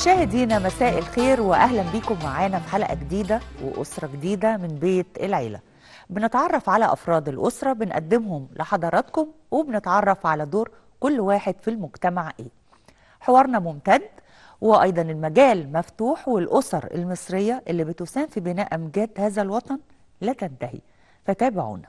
مشاهدينا مساء الخير واهلا بيكم معانا في حلقة جديدة وأسرة جديدة من بيت العيلة. بنتعرف على أفراد الأسرة بنقدمهم لحضراتكم وبنتعرف على دور كل واحد في المجتمع إيه. حوارنا ممتد وأيضا المجال مفتوح والأسر المصرية اللي بتساهم في بناء أمجاد هذا الوطن لا تنتهي. فتابعونا.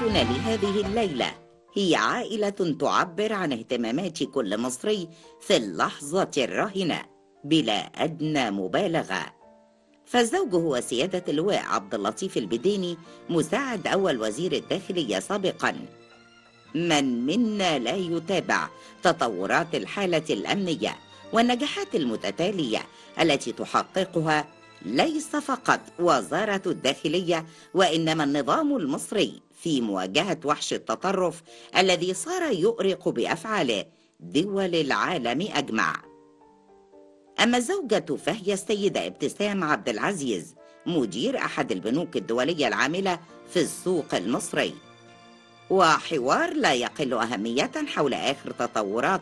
عائلتنا لهذه الليلة. هي عائلة تعبر عن اهتمامات كل مصري في اللحظة الراهنة بلا أدنى مبالغة. فالزوج هو سيادة اللواء عبد اللطيف البديني مساعد أول وزير الداخلية سابقا. من منا لا يتابع تطورات الحالة الأمنية والنجاحات المتتالية التي تحققها ليس فقط وزارة الداخلية وإنما النظام المصري. في مواجهة وحش التطرف الذي صار يؤرق بأفعاله دول العالم أجمع. أما الزوجة فهي السيدة ابتسام عبد العزيز مدير أحد البنوك الدولية العاملة في السوق المصري. وحوار لا يقل أهمية حول آخر تطورات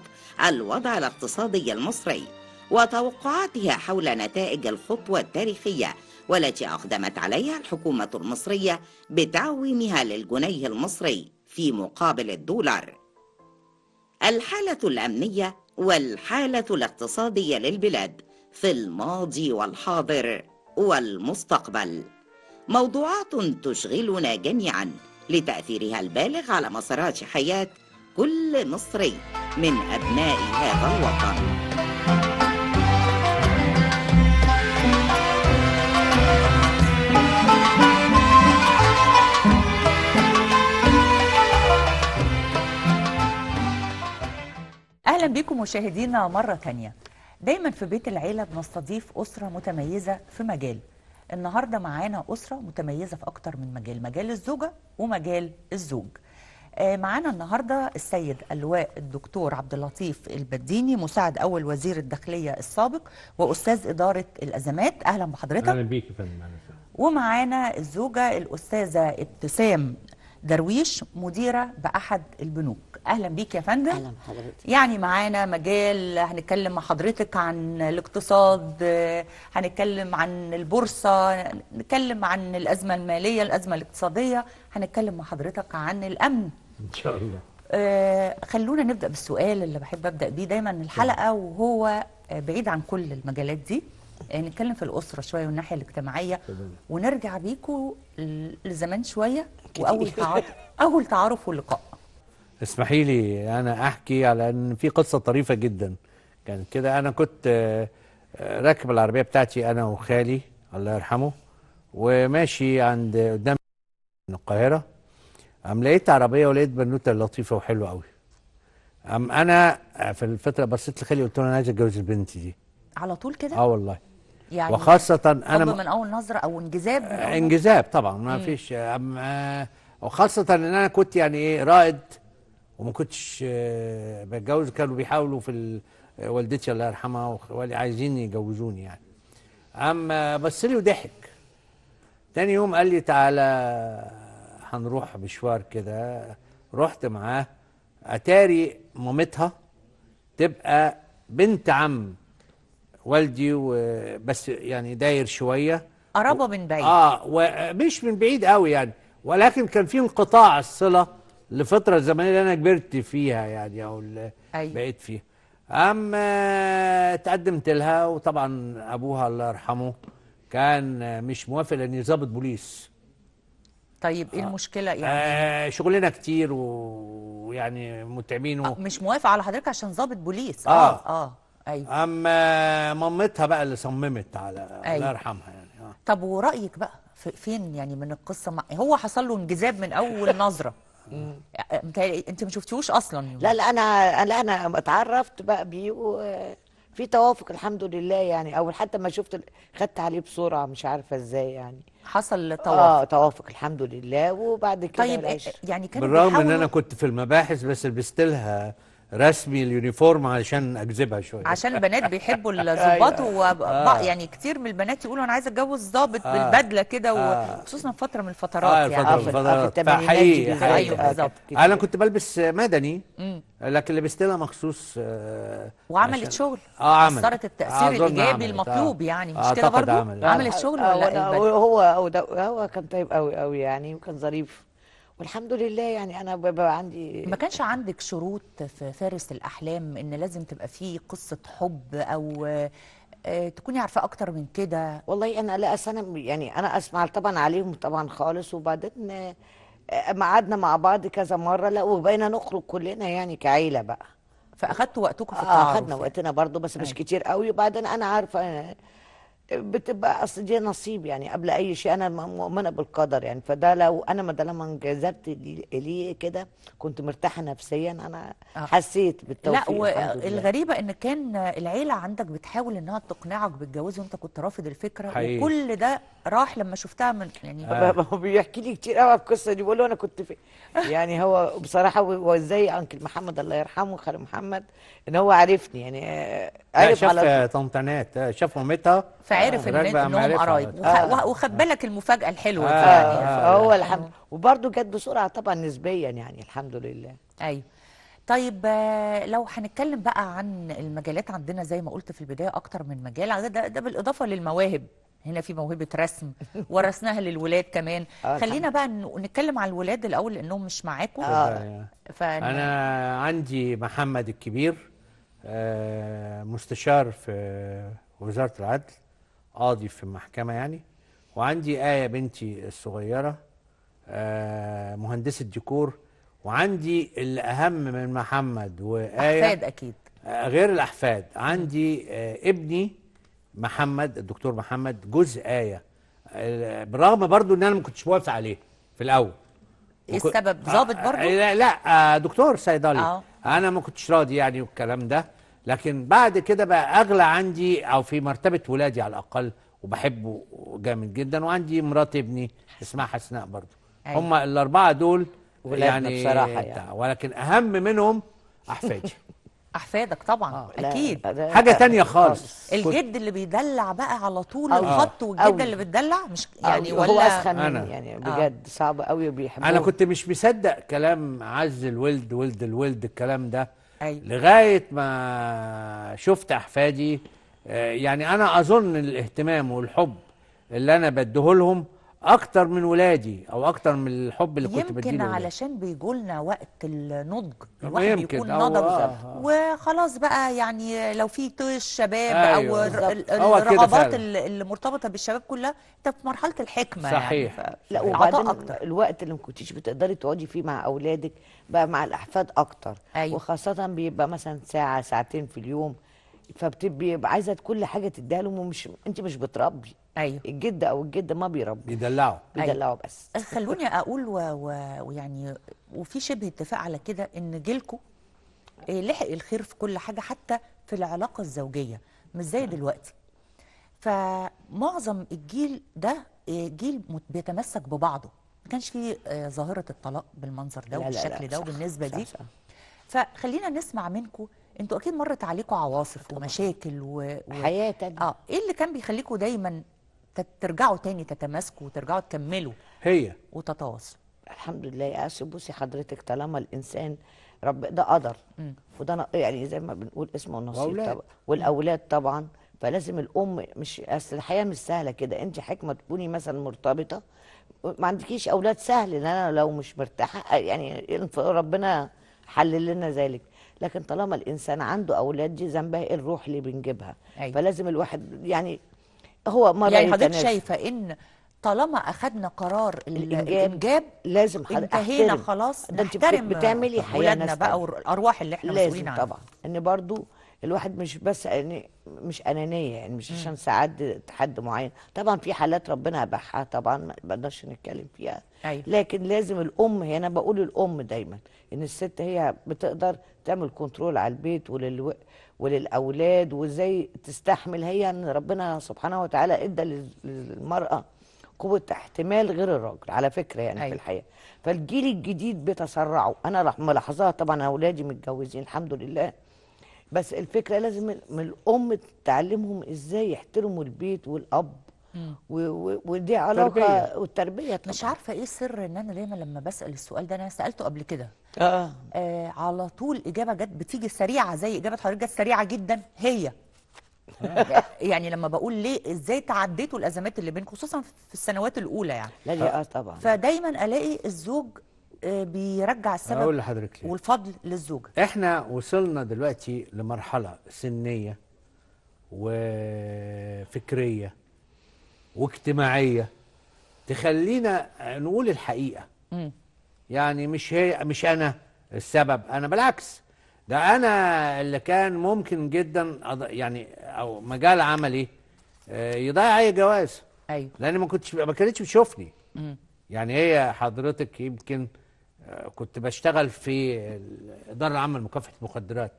الوضع الاقتصادي المصري وتوقعاتها حول نتائج الخطوة التاريخية والتي أقدمت عليها الحكومة المصرية بتعويمها للجنيه المصري في مقابل الدولار. الحالة الأمنية والحالة الاقتصادية للبلاد في الماضي والحاضر والمستقبل. موضوعات تشغلنا جميعا لتأثيرها البالغ على مسارات حياة كل مصري من أبناء هذا الوطن. أهلا بكم مشاهدينا مرة تانية. دايما في بيت العيلة بنستضيف أسرة متميزة في مجال. النهارده معانا أسرة متميزة في أكتر من مجال مجال الزوجة ومجال الزوج. آه، معانا النهارده السيد اللواء الدكتور عبد اللطيف البديني مساعد أول وزير الداخلية السابق وأستاذ إدارة الأزمات. أهلا بحضرتك. أهلا بيك يا فندم أهلا. ومعانا الزوجة الأستاذة ابتسام درويش مديرة بأحد البنوك. أهلا بيك يا فندم. أهلا بحضرتك. يعني معانا مجال هنتكلم مع حضرتك عن الاقتصاد هنتكلم عن البورصة نتكلم عن الأزمة المالية الأزمة الاقتصادية. هنتكلم مع حضرتك عن الأمن. إن شاء الله. آه، خلونا نبدأ بالسؤال اللي بحب أبدأ بيه دايما الحلقة وهو بعيد عن كل المجالات دي. نتكلم في الأسرة شوية والناحية الاجتماعية. تمام. ونرجع بيكوا لزمان شوية وأول تعارف أول تعارف ولقاء اسمحي لي أنا أحكي على إن في قصة طريفة جدا. كانت كده. أنا كنت آه، آه، راكب العربية بتاعتي أنا وخالي الله يرحمه وماشي عند قدام القاهرة. قام لقيت عربية ولقيت بنوتة لطيفة وحلوة قوي قام أنا في الفترة بصيت لخالي قلت له أنا عايز أتجوز البنت دي. على طول كده؟ آه والله. يعني حب م- من أول نظرة أو انجذاب؟ انجذاب طبعا ما فيش أم آه، وخاصة إن أنا كنت يعني إيه رائد وما كنتش آه، بتجوز كانوا بيحاولوا في ال- والدتي الله يرحمها واخوالي عايزين يجوزوني يعني. أما بص لي وضحك. تاني يوم قال لي تعالى هنروح مشوار كده. رحت معاه. أتاري مامتها تبقى بنت عم. والدي وبس يعني داير شوية. قرابة من بعيد. آه ومش من بعيد قوي يعني. ولكن كان في انقطاع الصلة لفترة زمنية اللي أنا كبرت فيها يعني أو اللي أيوة. بقيت فيها. أما تقدمت لها وطبعا أبوها الله يرحمه كان مش موافق لاني ضابط بوليس. طيب إيه المشكلة يعني؟ آه شغلنا كتير ويعني متعبين و... مش موافق على حضرتك عشان ضابط بوليس. آه. آه. آه. أيوه. أما مامتها بقى اللي صممت على الله أيوة. يرحمها يعني آه. طب ورأيك بقى في فين يعني من القصة مع... هو حصل له انجذاب من أول نظرة؟ متهيألي أنت ما شفتيهوش أصلا؟ لا لا أنا لا أنا اتعرفت بقى بيه و- في توافق الحمد لله يعني أو حتى ما شفت خدت عليه بسرعة مش عارفة إزاي يعني. حصل آه توافق. توافق الحمد لله وبعد كده طيب العيش. يعني كانوا بالرغم إن أنا كنت في المباحث بس لبست لها رسمي اليونيفورم علشان أجذبها شوية عشان البنات بيحبوا الظباط وبع- يعني كتير من البنات يقولوا أنا عايزة أتجوز ظابط آه. بالبدلة كده آه. وخصوصا فترة من الفترات الفترة يعني آه، في- الفترة آه، في الثمانينات حقيقي. أيوة، بالظبط. أنا كنت بلبس مدني مم. لكن لبست لها مخصوص آه، وعملت عشان- شغل آه عملت اثرت التأثير الإيجابي عملت، المطلوب آه. يعني مش آه، كده برضو عملت. شغل آه، ولا البدلة؟ هو هو كان طيب قوي قوي يعني وكان ظريف والحمد لله يعني أنا ببقى عندي ما كانش عندك شروط في فارس الأحلام إن لازم تبقى فيه قصة حب أو آه، تكوني عارفة أكتر من كده والله أنا لا أنا يعني أنا أسمع طبعا عليهم طبعا خالص وبعدين آه، آه، قعدنا مع بعض كذا مرة لا وبقينا نخرج كلنا يعني كعيلة بقى فأخدتوا وقتكم في التعارف خدنا يعني. وقتنا برضو بس مش أيوة. كتير قوي وبعدين أنا عارفة آه، بتبقى أصل دي نصيب يعني قبل أي شيء أنا مؤمنة بالقدر يعني فده لو أنا ما لما انجذبت لي- ليه كده كنت مرتاحة نفسيا أنا آه. حسيت لا بالتوفيق الحمد لله. والغريبة إن كان العيلة عندك بتحاول إنها تقنعك بالجواز وأنت كنت رافض الفكرة حقيقي. وكل ده راح لما شفتها من يعني آه. هو بيحكي لي كتير قوي القصة دي بقول له أنا كنت في يعني هو بصراحة هو إزاي أنكل محمد الله يرحمه خالد محمد إن هو عرفني يعني لا عرف شاف طنطنات شاف مامتها فعرف راكبة إنهم معرفة. قرايب. وخ- آه. وخد بالك المفاجأة الحلوة دي آه، يعني. آه. فهو الحمد وبرده جت بسرعة طبعا نسبيا يعني الحمد لله. أيوه. طيب آه، لو هنتكلم بقى عن المجالات عندنا زي ما قلت في البداية أكتر من مجال ده, ده بالإضافة للمواهب. هنا في موهبة رسم ورثناها للولاد كمان. آه، خلينا بقى نتكلم على الولاد الأول لأنهم مش معاكم. فن... أنا عندي محمد الكبير آه، مستشار في وزارة العدل. قاضي في محكمة يعني. وعندي آية بنتي الصغيرة آه، مهندسة ديكور. وعندي الأهم من محمد وآية أحفاد أكيد. آه، غير الأحفاد. عندي آه، ابني محمد الدكتور محمد جزء آية. آه، بالرغم برضو إن أنا ما كنتش موافق عليه في الأول. إيه السبب؟ ظابط برضو؟ لا, لا دكتور صيدلي. أنا ما كنتش راضي يعني والكلام ده. لكن بعد كده بقى أغلى عندي أو في مرتبة ولادي على الأقل وبحبه جامد جدا وعندي مرات ابني اسمها حسناء برضو أيوة. هم الأربعة دول يعني بصراحة يعني. ولكن أهم منهم أحفادي أحفادك طبعا آه، لا، أكيد ده- حاجة تانية خالص الجد اللي بيدلع بقى على طول أوي. الخط أوي. والجده اللي بتدلع مش يعني يعني هو ولا أسخن أنا. مني يعني بجد صعب قوي وبيحبوه أنا كنت مش مصدق كلام عز الولد ولد الولد الكلام ده أيوة. لغاية ما شفت أحفادي آه، يعني أنا أظن الإهتمام والحب اللي أنا بديه لهم أكتر من ولادي أو أكتر من الحب اللي كنت بديه يمكن علشان بيجولنا وقت النضج الواحد يمكن، بيكون أو نضج آه. وخلاص بقى يعني لو في طيش شباب أيوة، أو الرغبات. اللي مرتبطة بالشباب كلها أنت في مرحلة الحكمة صحيح. يعني لا وبعدين أكتر. الوقت اللي ما كنتيش بتقدري تقعدي فيه مع أولادك بقى مع الأحفاد أكتر. أيوة. وخاصة بيبقى مثلا ساعة ساعتين في اليوم. فبتبقي عايزة كل حاجة تديها لهم ومش أنت مش بتربي. أيوه. الجد أو الجده ما بيربي. بيدلعوا بيدلعوا بس. خلوني أقول و- و- ويعني وفي شبه اتفاق على كده إن جيلكم إيه، لحق الخير في كل حاجة حتى في العلاقة الزوجية مش زي دلوقتي. فمعظم الجيل ده إيه، جيل بيتمسك ببعضه. ما كانش فيه آه، ظاهرة الطلاق بالمنظر ده لا، لا، وبالشكل لا، ده وبالنسبة دي. صح. فخلينا نسمع منكم أنتوا أكيد مرت عليكم عواصف ومشاكل و... و... حياه تانية آه إيه اللي كان بيخليكم دايما ترجعوا تاني تتماسكوا وترجعوا تكملوا. هي. وتتواصلوا الحمد لله. يا أسي بصي حضرتك طالما الإنسان رب ده قدر. وده يعني زي ما بنقول اسمه نصيب وأولاد. طبعا. والأولاد طبعا. فلازم الأم مش أصل الحياة مش سهلة كده. أنت حكمة تكوني مثلا مرتبطة. ما عندكيش أولاد سهل ان أنا لو مش مرتاحة يعني ربنا حلل لنا ذلك. لكن طالما الإنسان عنده أولاد دي ذنبها إيه الروح اللي بنجيبها. أيوة. فلازم الواحد يعني هو مرة يعني حضرتك. شايفة إن طالما اخذنا قرار الإنجاب لازم انتهينا. خلاص ده انت بتعملي حياة بقى. والارواح اللي إحنا مسؤولين لازم عنها طبعا إن برضو الواحد مش بس يعني مش أنانية يعني مش عشان سعاده حد معين طبعا في حالات ربنا اباحها طبعا ما نقدرش نتكلم فيها أيوة. لكن لازم الأم هنا بقول الأم دايما إن الست هي بتقدر تعمل كنترول على البيت وللو... وللأولاد وإزاي تستحمل هي إن ربنا سبحانه وتعالى إدى لل- للمرأة قوة احتمال غير الراجل على فكرة يعني أيوة. في الحياة. فالجيل الجديد بيتسرعوا أنا رح- ملاحظاها طبعا اولادي متجوزين الحمد لله. بس الفكرة لازم ال- من الأم تعلمهم إزاي يحترموا البيت والأب و و ودي علاقة تربية. والتربية طبعا. مش عارفة إيه سر إن أنا دايما لما بسأل السؤال ده أنا سألته قبل كده. آه. آه على طول إجابة جت بتيجي سريعة زي إجابة حضرتك جت سريعة جدا هي. يعني لما بقول ليه إزاي تعديتوا الأزمات اللي بينكم خصوصا في السنوات الأولى يعني. لا آه طبعا. فدايما ألاقي الزوج آه، بيرجع أقول السبب لحضرتك ليه. والفضل للزوجه إحنا وصلنا دلوقتي لمرحلة سنية وفكرية واجتماعية تخلينا نقول الحقيقة. مم. يعني مش هي مش أنا السبب أنا بالعكس. ده أنا اللي كان ممكن جدا يعني أو مجال عملي آه، يضيع أي جواز. أيوه. لأن ما كنتش ما كانتش بتشوفني. يعني هي حضرتك يمكن آه، كنت بشتغل في الاداره العامه لمكافحه المخدرات.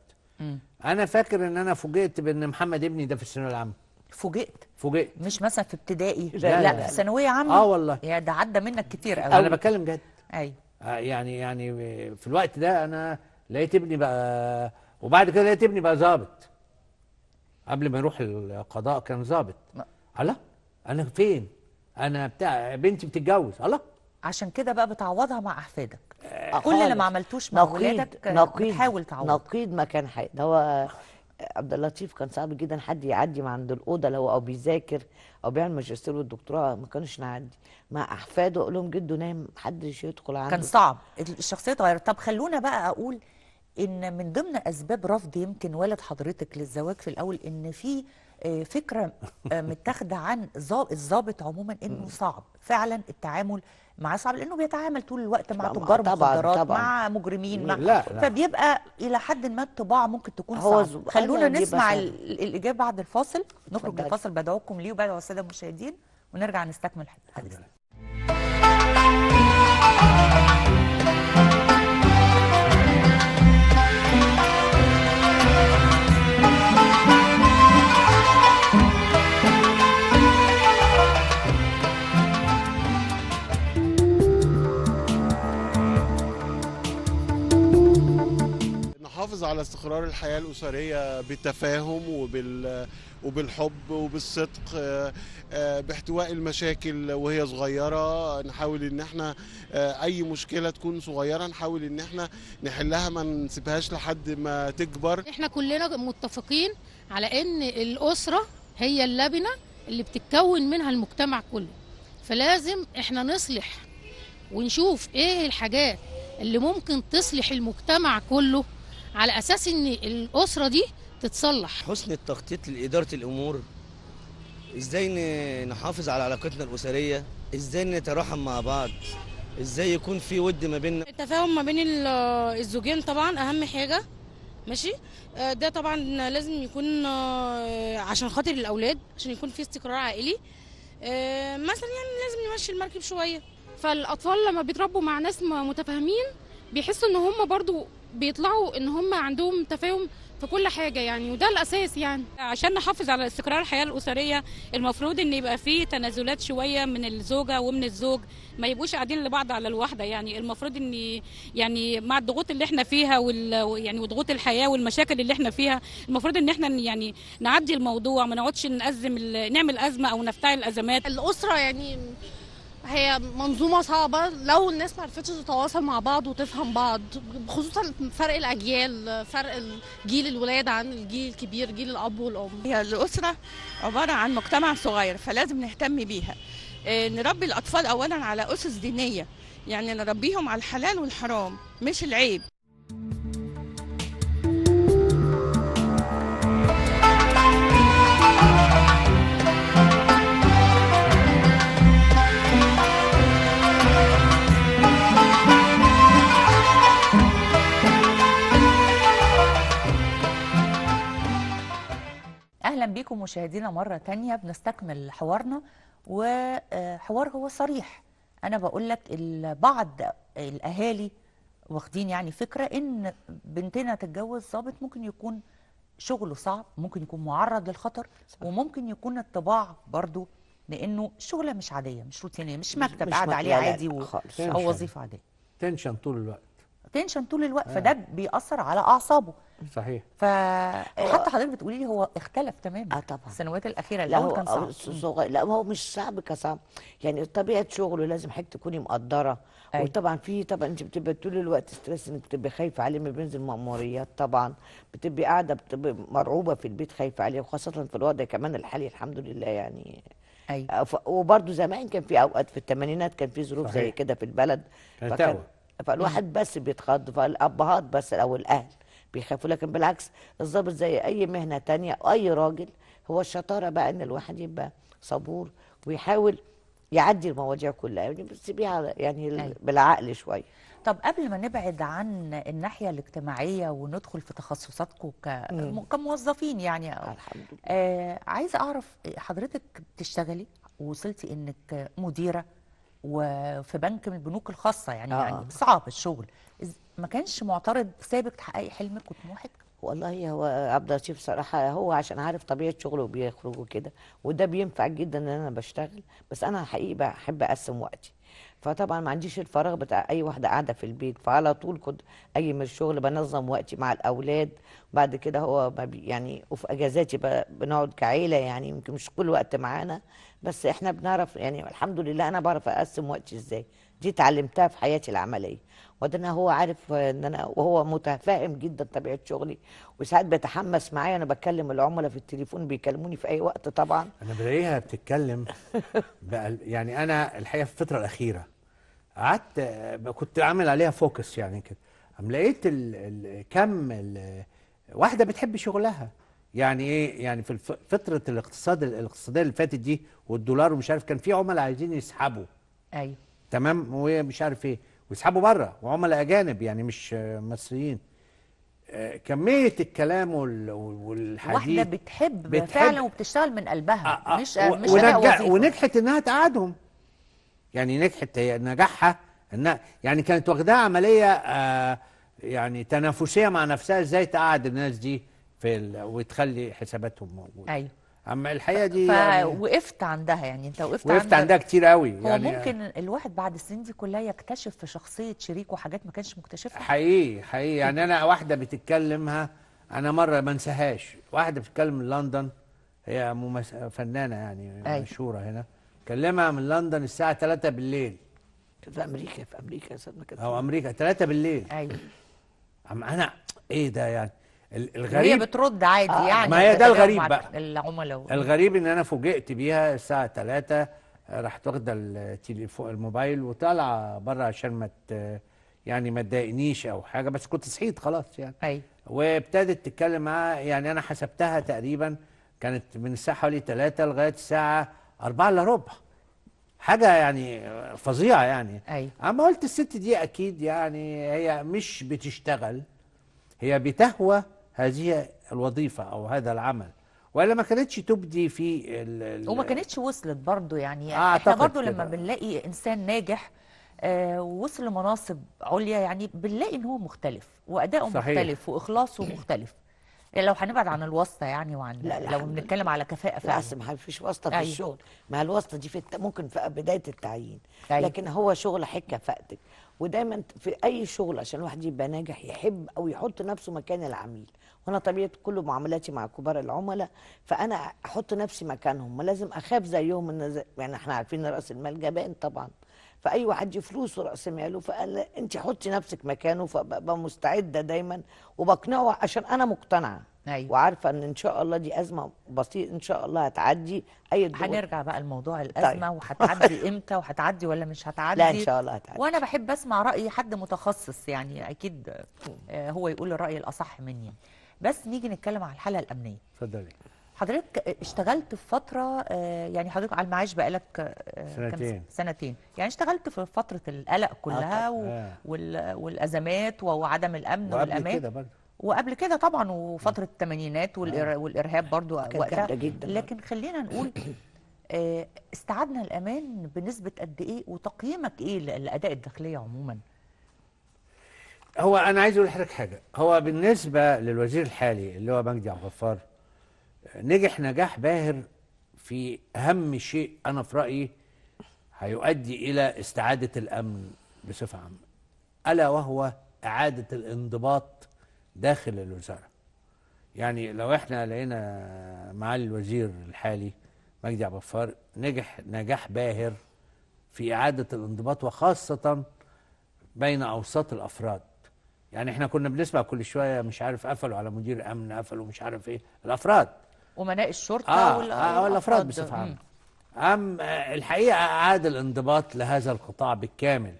أنا فاكر إن أنا فوجئت بإن محمد ابني ده في الثانوية العامة. فوجئت؟ فوجئت. مش مثلا في ابتدائي؟ لا، لا, لا، في لا. ثانوية عامة؟ آه والله. يا ده عدى منك كتير قوي أنا بتكلم جد. أيوه. يعني يعني في الوقت ده أنا لقيت ابني بقى وبعد كده لقيت ابني بقى ظابط. قبل ما يروح القضاء كان ظابط. الله؟ أنا فين؟ أنا بتاع بنتي بتتجوز. الله؟ عشان كده بقى بتعوضها مع أحفادك. آه، كل اللي خالص. ما عملتوش مع ولادك آه، بتحاول تعوض. نقيض مكان حاجة ده هو عبد اللطيف كان صعب جدا حد يعدي من عند الأوضة لو أو بيذاكر أو بيعمل ماجستير والدكتوراه ما كانوش نعدي. مع أحفاده أقول لهم جده نايم محدش يدخل عنده. كان صعب. الشخصية اتغيرت. طب خلونا بقى أقول إن من ضمن أسباب رفض يمكن والد حضرتك للزواج في الأول إن في آه، فكرة آه، متاخدة عن الضابط عموما إنه صعب. فعلا التعامل معاه صعب لأنه بيتعامل طول الوقت مع تجار مخدرات. مع مجرمين مع لا، لا. فبيبقى إلى حد ما الطباع ممكن تكون هو صعب ز- خلونا دي نسمع الإجابة بعد الفاصل نخرج اتفضلي. للفاصل بدعوكم ليه وبعد السادة المشاهدين ونرجع نستكمل حديثنا نحافظ على استقرار الحياة الأسرية بالتفاهم وبال وبالحب وبالصدق آه، آه، باحتواء المشاكل وهي صغيرة. نحاول إن إحنا آه، أي مشكلة تكون صغيرة نحاول إن إحنا نحلها ما نسيبهاش لحد ما تكبر. إحنا كلنا متفقين على إن الأسرة هي اللبنة اللي بتتكون منها المجتمع كله. فلازم إحنا نصلح ونشوف إيه الحاجات اللي ممكن تصلح المجتمع كله على أساس إن الأسرة دي تتصلح. حسن التخطيط لإدارة الأمور. إزاي ن- نحافظ على علاقتنا الأسرية؟ إزاي نتراحم مع بعض؟ إزاي يكون في ود ما بيننا؟ التفاهم ما بين ال- الزوجين طبعا أهم حاجة. ماشي؟ آه، ده طبعا لازم يكون آه، عشان خاطر الأولاد عشان يكون في استقرار عائلي. آه، مثلا يعني لازم نمشي المركب شوية. فالأطفال لما بيتربوا مع ناس متفاهمين بيحسوا إن هم برضو بيطلعوا إن هم عندهم تفاهم في كل حاجة يعني وده الأساس يعني. عشان نحافظ على استقرار الحياة الأسرية المفروض إن يبقى فيه تنازلات شوية من الزوجة ومن الزوج ما يبقوش قاعدين لبعض على الواحدة يعني. المفروض إن يعني مع الضغوط اللي إحنا فيها وال يعني وضغوط الحياة والمشاكل اللي إحنا فيها المفروض إن إحنا يعني نعدي الموضوع ما نقعدش نأزم نعمل أزمة أو نفتعل أزمات. الأسرة يعني هي منظومة صعبة. لو الناس ما عرفتش تتواصل مع بعض وتفهم بعض خصوصا فرق الأجيال فرق جيل الولاد عن الجيل الكبير جيل الأب والأم. هي الأسرة عبارة عن مجتمع صغير فلازم نهتم بيها. آه، نربي الأطفال أولا على أسس دينية يعني نربيهم على الحلال والحرام مش العيب. أهلا بيكم مشاهدينا مرة تانية. بنستكمل حوارنا وحوار هو صريح. أنا بقول لك بعض الأهالي واخدين يعني فكرة إن بنتنا تتجوز ضابط ممكن يكون شغله صعب ممكن يكون معرض للخطر وممكن يكون الطباع برضو لأنه الشغله مش عادية مش روتينية مش مكتب قاعد عليه عادي و... أو. وظيفة عادية. تنشن طول الوقت. تنشن طول الوقت. آه. فده بيأثر على أعصابه. صحيح. فحتى حضرتك بتقولي لي هو اختلف تماما. آه طبعا. السنوات الأخيرة لا الأول هو كان صعب. صغير. لا هو مش صعب كصعب. يعني طبيعة شغله لازم حضرتك تكوني مقدرة. أيوة. وطبعا في طبعا انت بتبقى طول الوقت ستريس إنك بتبقي خايفة عليه ما بينزل مأموريات طبعا. بتبقي قاعدة بتبقي مرعوبة في البيت خايفة عليه وخاصة في الوضع كمان الحالي الحمد لله يعني. أيوه. ف- وبرضه زمان كان في أوقات في الثمانينات كان في ظروف زي. كده في البلد. كانت فكان. فالواحد بس بيتخض فالأبهات بس أو الأهل. بيخافوا لكن بالعكس الضابط زي أي مهنة تانية أي راجل هو الشطارة بقى إن الواحد يبقى صبور ويحاول يعدي المواضيع كلها يعني بس بيها يعني أيوة. بالعقل شوية طب قبل ما نبعد عن الناحية الاجتماعية وندخل في تخصصاتكم. كموظفين يعني. الحمد لله آه عايزة أعرف حضرتك بتشتغلي ووصلتي إنك مديرة وفي بنك من البنوك الخاصة يعني آه. يعني صعب الشغل ما كانش معترض سابك تحققي حلمك وطموحك؟ والله هو عبد اللطيف صراحة هو عشان عارف طبيعة شغله وبيخرج وكده وده بينفع جدا إن أنا بشتغل بس أنا حقيقي بحب أقسم وقتي. فطبعا ما عنديش الفراغ بتاع أي واحدة قاعدة في البيت فعلى طول كنت أجي من الشغل بنظم وقتي مع الأولاد بعد كده هو يعني وفي أجازاتي بنقعد كعيلة يعني يمكن مش كل وقت معانا بس إحنا بنعرف يعني الحمد لله أنا بعرف أقسم وقتي إزاي. دي اتعلمتها في حياتي العملية. وده أنا هو عارف ان أنا وهو متفاهم جدا طبيعة شغلي وساعات بيتحمس معايا أنا بكلم العملاء في التليفون بيكلموني في اي وقت طبعا. أنا بلاقيها بتتكلم بقى يعني أنا الحقيقة في الفترة الأخيرة قعدت كنت عامل عليها فوكس يعني كده. قام لقيت ال- ال- كم ال- واحدة بتحب شغلها. يعني إيه؟ يعني في الف- فترة الاقتصاد الاقتصادية اللي فاتت دي والدولار ومش عارف كان في عملاء عايزين يسحبوا. أيوه. تمام؟ وهي مش عارف إيه. ويسحبوا بره وعملاء اجانب يعني مش آه، مصريين آه، كمية الكلام وال- والحديث واحدة بتحب, بتحب- فعلا وبتشتغل من قلبها آه، مش و- مش أداء ونجح. ونجحت إنها تقعدهم يعني نجحت نجاحها انها يعني كانت واخداها عملية آه يعني تنافسية مع نفسها إزاي تقعد الناس دي في. وتخلي حساباتهم موجودة أيوه أما الحقيقة دي يعني فوقفت عندها يعني أنت وقفت وقفت عندها عندها كتير قوي هو يعني ممكن الواحد بعد السنين دي كلها يكتشف في شخصية شريكه حاجات ما كانش مكتشفها؟ حقيقي حقيقي. يعني أنا واحدة بتتكلمها أنا مرة ما انساهاش. واحدة بتتكلم من لندن هي ممس... فنانة يعني أيوة. مشهورة هنا. كلمها من لندن الساعة 3 بالليل. في أمريكا في أمريكا يا سيدنا كانت أو أمريكا 3 بالليل. أيوه أنا إيه ده يعني؟ الغريب بترد عادي آه، يعني ما هي ده الغريب بقى. العملاء. الغريب إن أنا فوجئت بيها الساعة 3 راحت واخدة التليفون الموبايل وطالعة بره عشان ما يعني ما تضايقنيش أو حاجة بس كنت صحيت خلاص يعني. أيوه وابتدت تتكلم معاه يعني أنا حسبتها تقريبا كانت من الساعة حوالي 3 لغاية الساعة 4 إلا ربع. حاجة يعني فظيعة يعني. أيوه أما قلت الست دي أكيد يعني هي مش بتشتغل هي بتهوى هذه الوظيفة أو هذا العمل وإلا ما كانتش تبدي في ال ال وما كانتش وصلت برضو يعني آه، إحنا برضو لما. بنلاقي إنسان ناجح آه ووصل لمناصب عليا يعني بنلاقي إن هو مختلف واداؤه صحيح. مختلف وإخلاصه مختلف يعني لو هنبعد عن الواسطة يعني وعن لا، لو الحمد بنتكلم على كفاءة لا فعلا أصل ما فيش واسطة في أيوة. الشغل ما الواسطة دي في الت... ممكن في بداية التعيين أيوة. لكن هو شغل حك كفاءتك ودايما في أي شغل عشان الواحد يبقى ناجح يحب أو يحط نفسه مكان العميل. وأنا طبيعة كل معاملاتي مع كبار العملاء فأنا أحط نفسي مكانهم. ما لازم أخاف زيهم إن زي... يعني إحنا عارفين رأس المال جبان طبعا. فأي واحد فلوسه رأس ماله فقال انت حطي نفسك مكانه فببقى مستعدة دايما. وبقنعه عشان أنا مقتنعة. أيوة. وعارفة إن إن شاء الله دي أزمة بسيطة إن شاء الله هتعدي أي ضغوط هنرجع بقى لموضوع الأزمة وهتعدي إمتى وهتعدي ولا مش هتعدي. لا إن شاء الله هتعدي. وأنا بحب أسمع رأي حد متخصص يعني أكيد آه، هو يقول الرأي الأصح مني. بس نيجي نتكلم على الحالة الأمنية. اتفضلي. حضرتك اشتغلت في فترة آه، يعني حضرتك على المعاش بقالك آه، سنتين. سنتين. يعني اشتغلت في فترة القلق كلها و... آه. وال... والأزمات وعدم الأمن وقبل والأمان. كده برضه. وقبل كده طبعا وفترة الثمانينات والإر... والإرهاب برضو وقتها. جدا. لكن خلينا نقول آه، استعدنا الامان بنسبة قد إيه وتقييمك إيه لاداء الداخلية عموما؟ هو أنا عايز أقول لحضرتك حاجة. هو بالنسبة للوزير الحالي اللي هو مجدي عبد الغفار نجح نجاح باهر في أهم شيء أنا في رأيي هيؤدي إلى استعادة الأمن بصفة عامة ألا وهو إعادة الانضباط داخل الوزارة. يعني لو إحنا لقينا معالي الوزير الحالي مجدي عبد الغفار نجح نجاح باهر في إعادة الانضباط وخاصة بين أوساط الأفراد. يعني إحنا كنا بنسمع كل شوية مش عارف قفلوا على مدير امن قفلوا مش عارف إيه. الأفراد. امناء الشرطة آه, وال- آه الافراد بصفة مم. عامه أم آه، الحقيقة أعاد الانضباط لهذا القطاع بالكامل.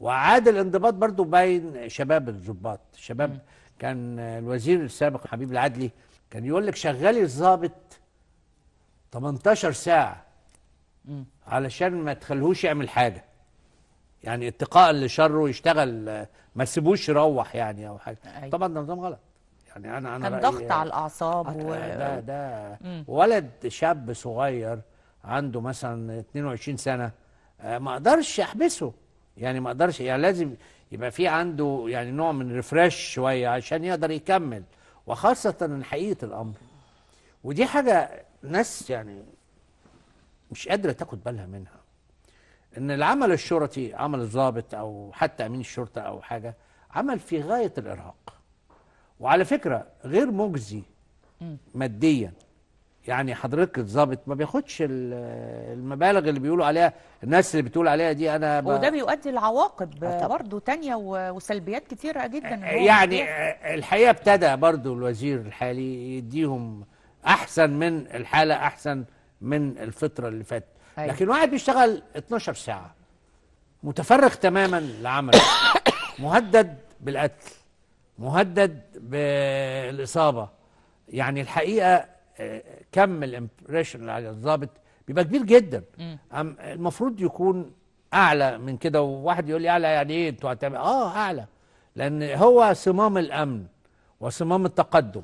وأعاد الانضباط برضو بين شباب الضباط. شباب كان الوزير السابق حبيب العدلي كان يقول لك شغلي الضابط 18 ساعة علشان ما تخليهوش يعمل حاجة. يعني اتقاء لشره يشتغل ما تسيبوش يروح يعني أو حاجة. أيوة. طبعا ده نظام غلط. يعني أنا أنا كان ضغط على الأعصاب آه، و... ده ده مم. ولد شاب صغير عنده مثلا 22 سنة آه، ما أقدرش أحبسه. يعني ما أقدرش يعني لازم يبقى في عنده يعني نوع من ريفرش شوية عشان يقدر يكمل. وخاصة من حقيقة الأمر. ودي حاجة ناس يعني مش قادرة تاخد بالها منها. إن العمل الشرطي عمل الضابط أو حتى أمين الشرطة أو حاجة عمل في غاية الإرهاق. وعلى فكرة غير مجزي ماديا. يعني حضرتك الضابط ما بياخدش ال- المبالغ اللي بيقولوا عليها الناس اللي بتقول عليها دي أنا ب... وده بيؤدي لعواقب طبعا. برضه تانية وسلبيات كتيرة جدا هو يعني آه، الحقيقة ابتدى برضو الوزير الحالي يديهم أحسن من الحالة أحسن من الفترة اللي فاتت أيوة. لكن واحد بيشتغل 12 ساعة متفرغ تماما لعمله مهدد بالقتل مهدد بالإصابة يعني الحقيقة كم الامبريشن اللي على الضابط بيبقى كبير جدا. المفروض يكون أعلى من كده وواحد يقول لي أعلى يعني إيه أنتوا هتعمل؟ آه أعلى. لأن هو صمام الأمن وصمام التقدم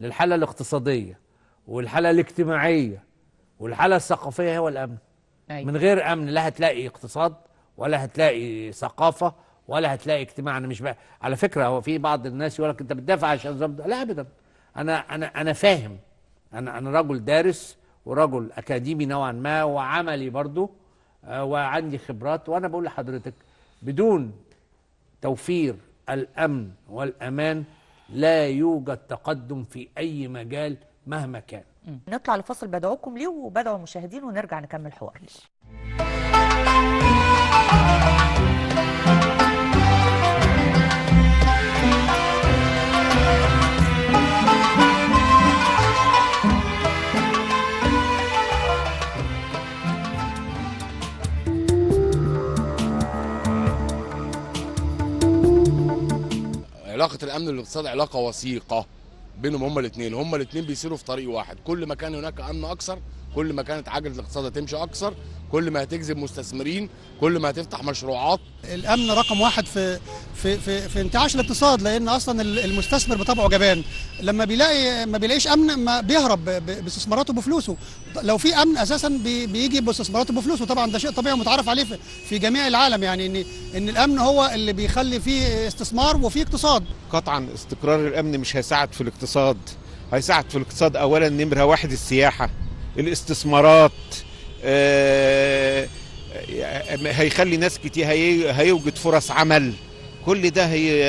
للحالة الاقتصادية والحالة الاجتماعية والحالة الثقافية هو الأمن. أيوة. من غير أمن لا هتلاقي اقتصاد ولا هتلاقي ثقافة ولا هتلاقي اجتماع. أنا مش بقى. على فكرة هو في بعض الناس يقول لك أنت بتدافع عشان النظام ده لا ابدا. أنا أنا أنا فاهم. أنا أنا رجل دارس ورجل أكاديمي نوعا ما وعملي برضو آه، وعندي خبرات وأنا بقول لحضرتك بدون توفير الأمن والأمان لا يوجد تقدم في أي مجال مهما كان. نطلع لفاصل بدعوكم ليه وبدعو المشاهدين ونرجع نكمل حوار. علاقة الأمن والاقتصاد علاقة وثيقة بينهم هما الاثنين هما الاثنين بيسيروا في طريق واحد. كل ما كان هناك أمن أكثر كل ما كانت عجلة الاقتصاد هتمشي أكثر كل ما هتجذب مستثمرين كل ما هتفتح مشروعات. الأمن رقم واحد في في في, في انتعاش الاقتصاد لأن أصلا ال- المستثمر بطبعه جبان. لما بيلاقي ما بيلاقيش أمن ما بيهرب باستثماراته بفلوسه. لو في أمن أساسا بي- بيجي باستثماراته بفلوسه. طبعا ده شيء طبيعي متعارف عليه في- في جميع العالم يعني إن إن الأمن هو اللي بيخلي فيه استثمار وفيه اقتصاد. قطعا استقرار الأمن مش هيساعد في الاقتصاد. هيساعد في الاقتصاد اولا نمرة واحد السياحة. الاستثمارات آه، هيخلي ناس كتير هي- هيوجد فرص عمل. كل ده هي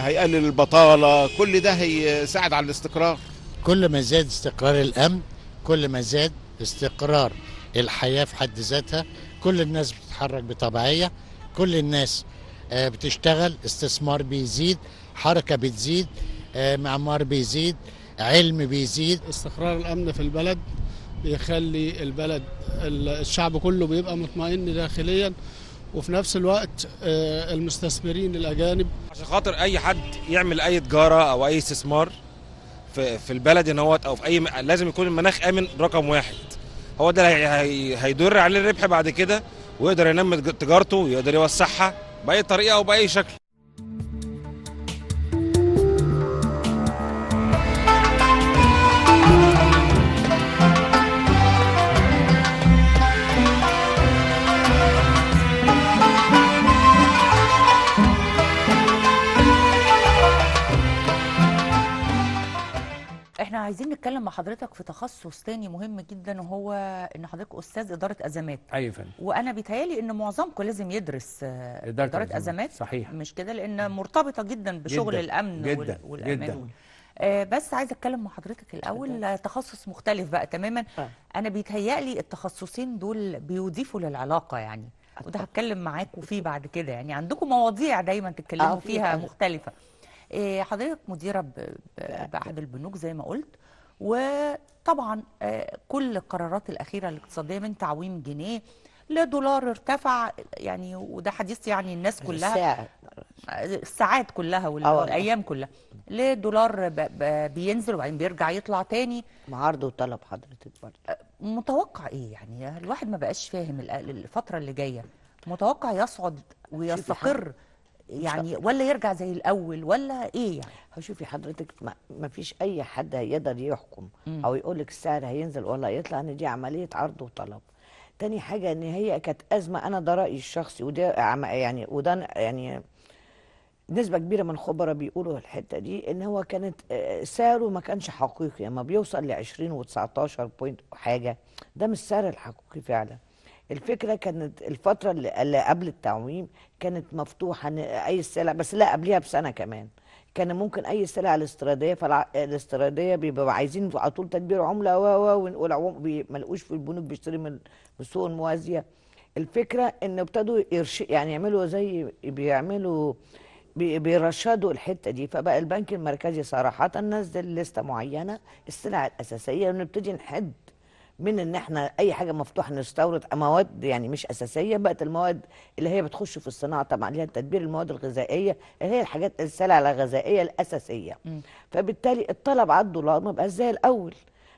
هيقلل البطالة كل ده هيساعد على الاستقرار. كل ما زاد استقرار الأمن كل ما زاد استقرار الحياة في حد ذاتها كل الناس بتتحرك بطبيعية كل الناس آه، بتشتغل استثمار بيزيد حركة بتزيد آه، معمار بيزيد علم بيزيد. استقرار الأمن في البلد بيخلي البلد ال- الشعب كله بيبقى مطمئن داخليا وفي نفس الوقت آه، المستثمرين الأجانب عشان خاطر أي حد يعمل أي تجارة أو أي استثمار في البلد إن هو أو في أي. لازم يكون المناخ آمن رقم واحد هو ده. هيدر عليه الربح بعد كده ويقدر ينمي تج- تجارته ويقدر يوسعها بأي طريقة أو بأي شكل عايزين نتكلم مع حضرتك في تخصص تاني مهم جدا وهو إن حضرتك أستاذ إدارة أزمات. أيوه فندم. وأنا بيتهيألي إن معظمكم لازم يدرس آه، إدارة إدارة الأزمات. أزمات. صحيح. مش كده؟ لأن مرتبطة جدا بشغل جداً، الأمن جداً، والأمان. جداً. آه، بس عايزه أتكلم مع حضرتك الأول. آه، تخصص مختلف بقى تماما. أنا بيتهيألي التخصصين دول بيضيفوا للعلاقة يعني. وده هتكلم معاكم فيه بعد كده يعني. عندكم مواضيع دايما تتكلموا آه، في فيها طبعاً. مختلفة. آه، حضرتك مديرة بأحد البنوك زي ما قلت. وطبعا آه، كل القرارات الأخيرة الاقتصادية من تعويم جنيه لدولار ارتفع يعني وده حديث يعني الناس كلها الساعة. الساعات كلها آه. والأيام كلها. ليه دولار بينزل وبعدين بيرجع يطلع تاني. مع عرض وطلب حضرتك برضه. متوقع إيه يعني؟ الواحد ما بقاش فاهم ال- الفترة اللي جاية. متوقع يصعد ويستقر يعني ولا يرجع زي الأول ولا إيه يعني؟ شوفي حضرتك ما فيش أي حد هيقدر يحكم مم. أو يقول لك السعر هينزل ولا يطلع إن دي عملية عرض وطلب. تاني حاجة إن هي كانت أزمة أنا ده رأيي الشخصي وده يعني وده يعني نسبة كبيرة من الخبراء بيقولوا الحتة دي إن هو كانت آه، سعره ما كانش حقيقي لما بيوصل ل 20 و19 بوينت حاجة ده مش السعر الحقيقي فعلا. الفكرة كانت الفترة اللي, قبل التعويم كانت مفتوحة ان أي سلع بس لا قبلها بسنة كمان. كان ممكن أي سلع الاستيرادية فالاستيراديه بيبقوا عايزين على طول تدبير عملة و و ما لقوش في البنوك بيشتري من السوق الموازيه الفكرة إن ابتدوا يرش يعني يعملوا زي بيعملوا بي- بيرشدوا الحتة دي. فبقى البنك المركزي صراحة نزل لستة معينة السلع الأساسية ونبتدي نحد من إن إحنا أي حاجة مفتوحة نستورد مواد يعني مش أساسية بقت المواد اللي هي بتخش في الصناعة طبعا اللي هي تدبير المواد الغذائية اللي هي الحاجات السلع الغذائيه الأساسية. فبالتالي الطلب على الدولار ما بقاش زي الأول.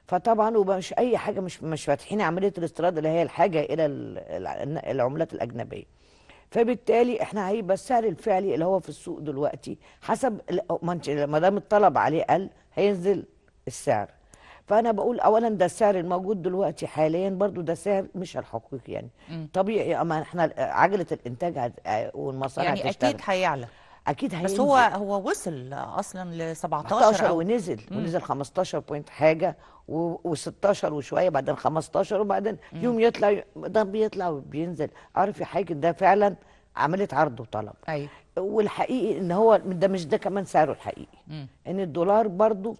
فطبعا ومش أي حاجة مش مش فاتحين عملية الاستيراد اللي هي الحاجة إلى ال- ال- العملات الأجنبية. فبالتالي إحنا هيبقى السعر الفعلي اللي هو في السوق دلوقتي حسب ما دام الطلب عليه قل هينزل السعر. فأنا بقول اولا ده السعر الموجود دلوقتي حاليا برضو ده سعر مش الحقيقي يعني مم. طبيعي أما إحنا عجلة الإنتاج هت- والمصانع يعني هتشتغل. أكيد هيعلى أكيد هينزل بس هو هو وصل أصلا ل 17 17 أو ونزل مم. ونزل 15 بوينت حاجة و16 وشوية بعدين 15 وبعدين يوم يطلع ده بيطلع وبينزل عارف يا حاجة ده فعلا عملية عرض وطلب أيوه والحقيقي إن هو ده مش ده كمان سعره الحقيقي مم. إن الدولار برضو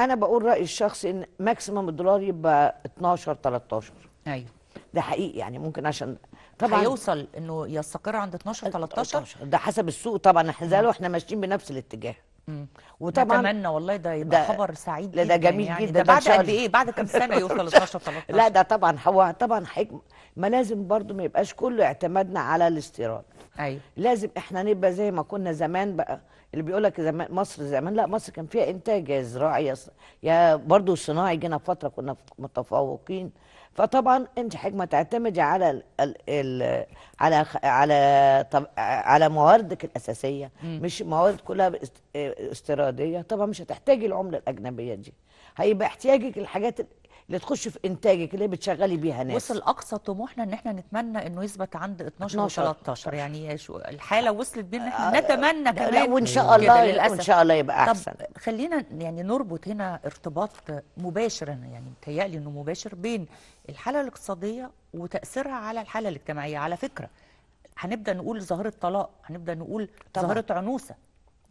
أنا بقول رايي الشخصي إن ماكسيمم الدولار يبقى 12 13 أيوه. ده حقيقي يعني ممكن عشان طبعا هيوصل إنه يستقر عند 12 13 ده حسب السوق طبعا إحنا زي إحنا ماشيين بنفس الاتجاه. مم. وطبعا نتمنى والله ده يبقى ده- خبر سعيد جدا ده جميل يعني. جدا. ده بعد قد. إيه؟ بعد كام سنة يوصل 12 13 لا ده طبعا هو طبعا حكم ما لازم برضو ما يبقاش كله اعتمادنا على الاستيراد. أيوه. لازم إحنا نبقى زي ما كنا زمان بقى اللي بيقول لك زمان مصر زمان لا مصر كان فيها إنتاج يا زراعي يا برضو صناعي جينا فترة كنا متفوقين. فطبعا أنت حكمة تعتمدي على ال ال ال على على طب على مواردك الأساسية مم. مش موارد كلها استيرادية. طبعا مش هتحتاجي العملة الأجنبية دي. هيبقى احتياجك الحاجات اللي تخش في إنتاجك اللي بتشغلي بيها ناس وصل أقصى طموحنا إن إحنا نتمنى إنه يثبت عند 12 و 12. 13 يعني شو الحالة وصلت بينا إحنا نتمنى لا، كمان لا، وإن شاء الله- للأسف. وإن شاء الله يبقى طب أحسن. خلينا يعني نربط هنا ارتباط مباشر يعني متهيألي إنه مباشر بين الحالة الاقتصادية وتأثيرها على الحالة الاجتماعية على فكرة هنبدأ نقول ظاهرة طلاق هنبدأ نقول. ظاهرة عنوسة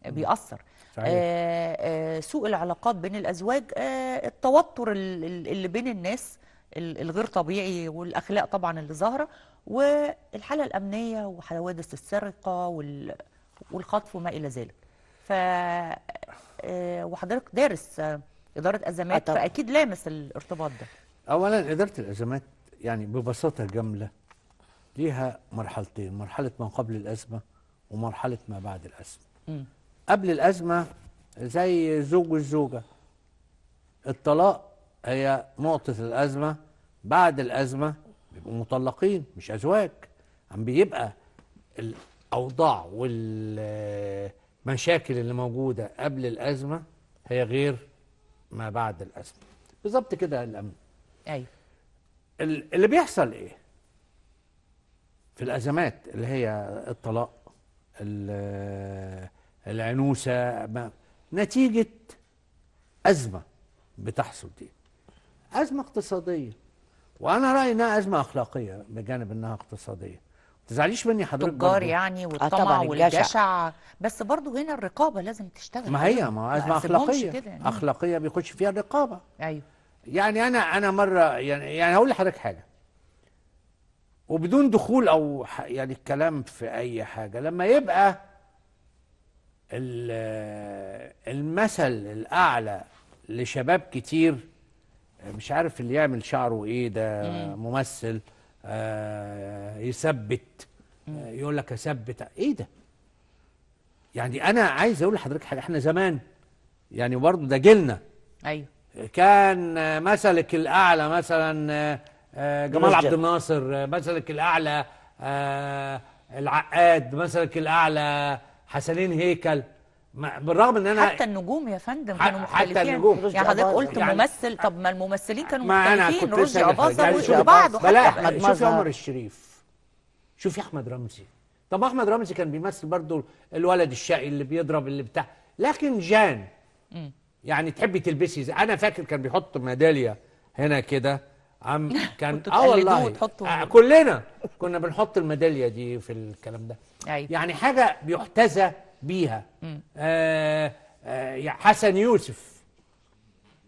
بيأثر صحيح. آه آه سوء العلاقات بين الأزواج آه التوتر ال- ال- اللي بين الناس ال- الغير طبيعي والأخلاق طبعا اللي ظاهرة والحالة الأمنية وحوادث السرقة وال- والخطف وما إلى ذلك ف آه وحضرتك دارس آه إدارة أزمات طبعاً. فأكيد لامس الارتباط ده اولا إدارة الأزمات يعني ببساطة جامله ليها مرحلتين مرحلة ما قبل الأزمة ومرحلة ما بعد الأزمة مم. قبل الأزمة زي الزوج والزوجه الطلاق هي نقطة الأزمة. بعد الأزمة بيبقوا مطلقين مش أزواج. عم بيبقى الأوضاع والمشاكل اللي موجودة قبل الأزمة هي غير ما بعد الأزمة. بالظبط كده الامن أيوه. ال- اللي بيحصل إيه؟ في الأزمات اللي هي الطلاق ال- العنوسة ما- نتيجة أزمة بتحصل دي. أزمة اقتصادية. وأنا رأيي إنها أزمة أخلاقية بجانب إنها اقتصادية. ما تزعليش مني حضرتك تجار برضو. يعني آه والطمع. والجشع. بس برضو هنا الرقابة لازم تشتغل. ما هي ما هو أزمة أخلاقية. يعني. أخلاقية بيخش فيها الرقابة. أيوه. يعني أنا أنا مرة يعني يعني هقول لحضرتك حاجة. وبدون دخول أو ح- يعني الكلام في أي حاجة لما يبقى المثل الأعلى لشباب كتير مش عارف اللي يعمل شعره إيه ده مم. ممثل آه يثبت آه يقول لك أثبت إيه ده يعني أنا عايز أقول لحضرتك حاجة إحنا زمان يعني برضه ده جيلنا أيوه كان مثلك الأعلى مثلا آه، جمال. عبد الناصر مثلك الأعلى آه، العقاد مثلك الأعلى حسنين هيكل. بالرغم إن أنا حتى النجوم يا فندم كانوا حتى مختلفين. النجوم. يعني حضرتك. قلت يعني- ممثل طب ما الممثلين كانوا ما أنا مختلفين كنت لسه رشدي. اباظه يعني و- شوف- وبعضه بلا حتى شوفي عمر الشريف. شوفي أحمد رمزي. طب أحمد رمزي كان بيمثل برضو الولد الشقي اللي بيضرب اللي بتاع. لكن جان. يعني تحبي تلبسي زي أنا فاكر كان بيحط ميدالية هنا كده. عم كان آه والله. آه كلنا كنا بنحط الميدالية دي في الكلام ده. أيوة. يعني حاجة بيحتذى بيها. آه آه حسن يوسف.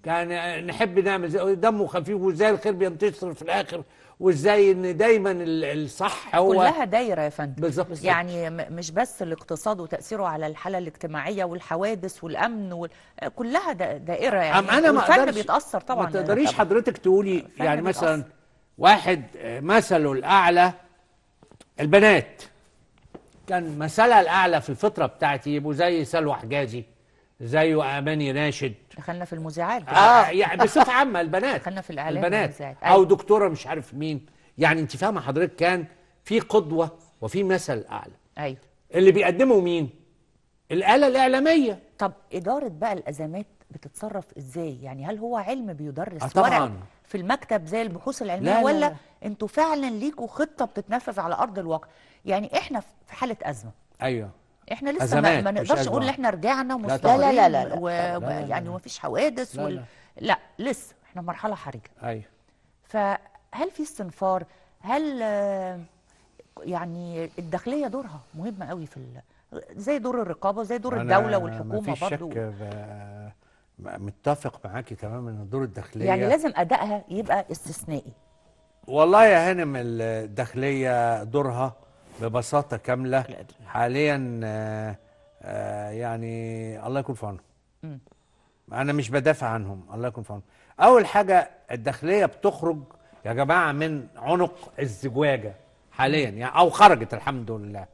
كان آه، نحب نعمل زي دمه خفيف وإزاي الخير بينتصر في الآخر وإزاي إن دايما ال- الصح هو كلها دايرة يا فندم. بالظبط. يعني مش بس الاقتصاد وتأثيره على الحالة الاجتماعية والحوادث والأمن وال... كلها دا- دائرة يعني. أم أنا ما أقدرش بيتأثر طبعا. ما تقدريش. حضرتك تقولي الفن يعني مثلا بيتأثر. واحد آه، مثله الأعلى البنات. كان مثلها الأعلى في الفطرة بتاعتي يبقوا زي سلوى حجازي. زي أماني راشد. دخلنا في المذيعات. آه يعني بصفة عامة البنات. دخلنا في الإعلام البنات. أو أيوة. دكتورة مش عارف مين. يعني أنت فاهمة حضرتك كان في قدوة وفي مثل أعلى. أيوه. اللي بيقدمه مين؟ الآلة الإعلامية. طب إدارة بقى الأزمات بتتصرف إزاي؟ يعني هل هو علم بيدرس آه طبعاً. ورق في المكتب زي البحوث العلمية لا، لا، ولا لا. أنتوا فعلا ليكوا خطة بتتنفذ على أرض الواقع؟ يعني إحنا في حالة أزمة. أيوه. إحنا لسه ما, أزمات ما مش نقدرش نقول إن. إحنا رجعنا لا مستقرين طبعاً. لا، لا، لا، لا. و... لا، لا، لا. يعني ما فيش حوادث لا، وال... لا. لا لسه إحنا في مرحلة حرجة أيوه فهل في استنفار هل يعني الداخلية دورها مهمة قوي في ال... زي دور الرقابة زي دور الدولة والحكومة برضو شك ب- متفق معاكي تماما إن الدور الداخلية يعني لازم أدائها يبقى استثنائي والله يا هانم الداخلية دورها ببساطة كاملة. حاليا آه، آه، يعني الله يكون في عونهم. أنا مش بدافع عنهم الله يكون في عونهم. أول حاجة الداخلية بتخرج يا جماعة من عنق الزجواجة حاليا يعني أو خرجت الحمد لله.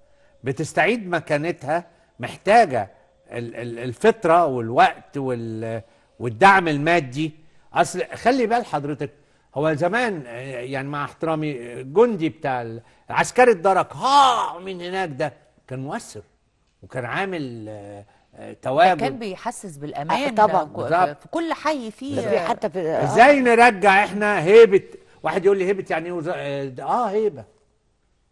بتستعيد مكانتها محتاجة ال- ال- الفطرة والوقت وال- والدعم المادي. أصل خلي بال حضرتك هو زمان آه، يعني مع احترامي آه، جندي بتاع العسكري الدرك ها من هناك ده كان مؤثر وكان عامل آه، آه، تواجد كان بيحسس بالأمان طبعاً. ك- بالظبط. في كل حي فيه في حتى في إزاي نرجع إحنا هيبة واحد يقول لي هيبة يعني إيه آه آه هيبة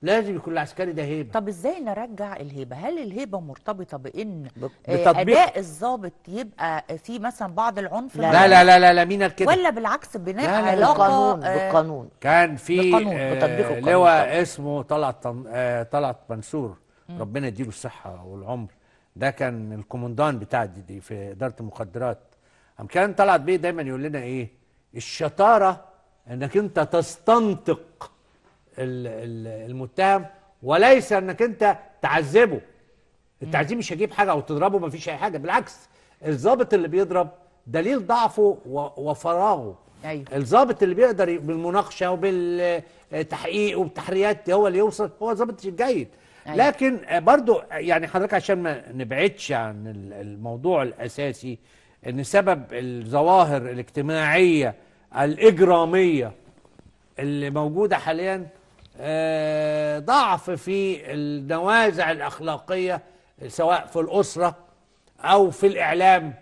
لازم يكون العسكري ده هيبة. طب إزاي نرجع الهيبة؟ هل الهيبة مرتبطة بإن بتطبيق- أداء الضابط يبقى في مثلا بعض العنف؟ لا لا لا لا, لا مين قال كده؟ ولا بالعكس بناء لا، لا، علاقة؟ بالقانون آه، بالقانون. كان في آه بتطبيق القانون. لواء. اسمه طلعت طن- آه طلعت منصور. ربنا يديله الصحة والعمر. ده كان الكومندان بتاع دي, دي في إدارة المخدرات. قام كان طلعت بيه دايما يقول لنا إيه؟ الشطارة إنك أنت تستنطق المتهم وليس انك انت تعذبه. التعذيب مش هيجيب حاجة أو تضربه مفيش أي حاجة. بالعكس الضابط اللي بيضرب دليل ضعفه وفراغه. أيوه. الضابط اللي بيقدر بالمناقشة وبالتحقيق وبالتحريات هو اللي يوصل هو ضابط جيد أيوة. لكن برضو يعني حضرتك عشان ما نبعدش عن ال- الموضوع الأساسي إن سبب الظواهر الاجتماعية الإجرامية اللي موجودة حاليا ضعف في النوازع الأخلاقية سواء في الأسرة أو في الإعلام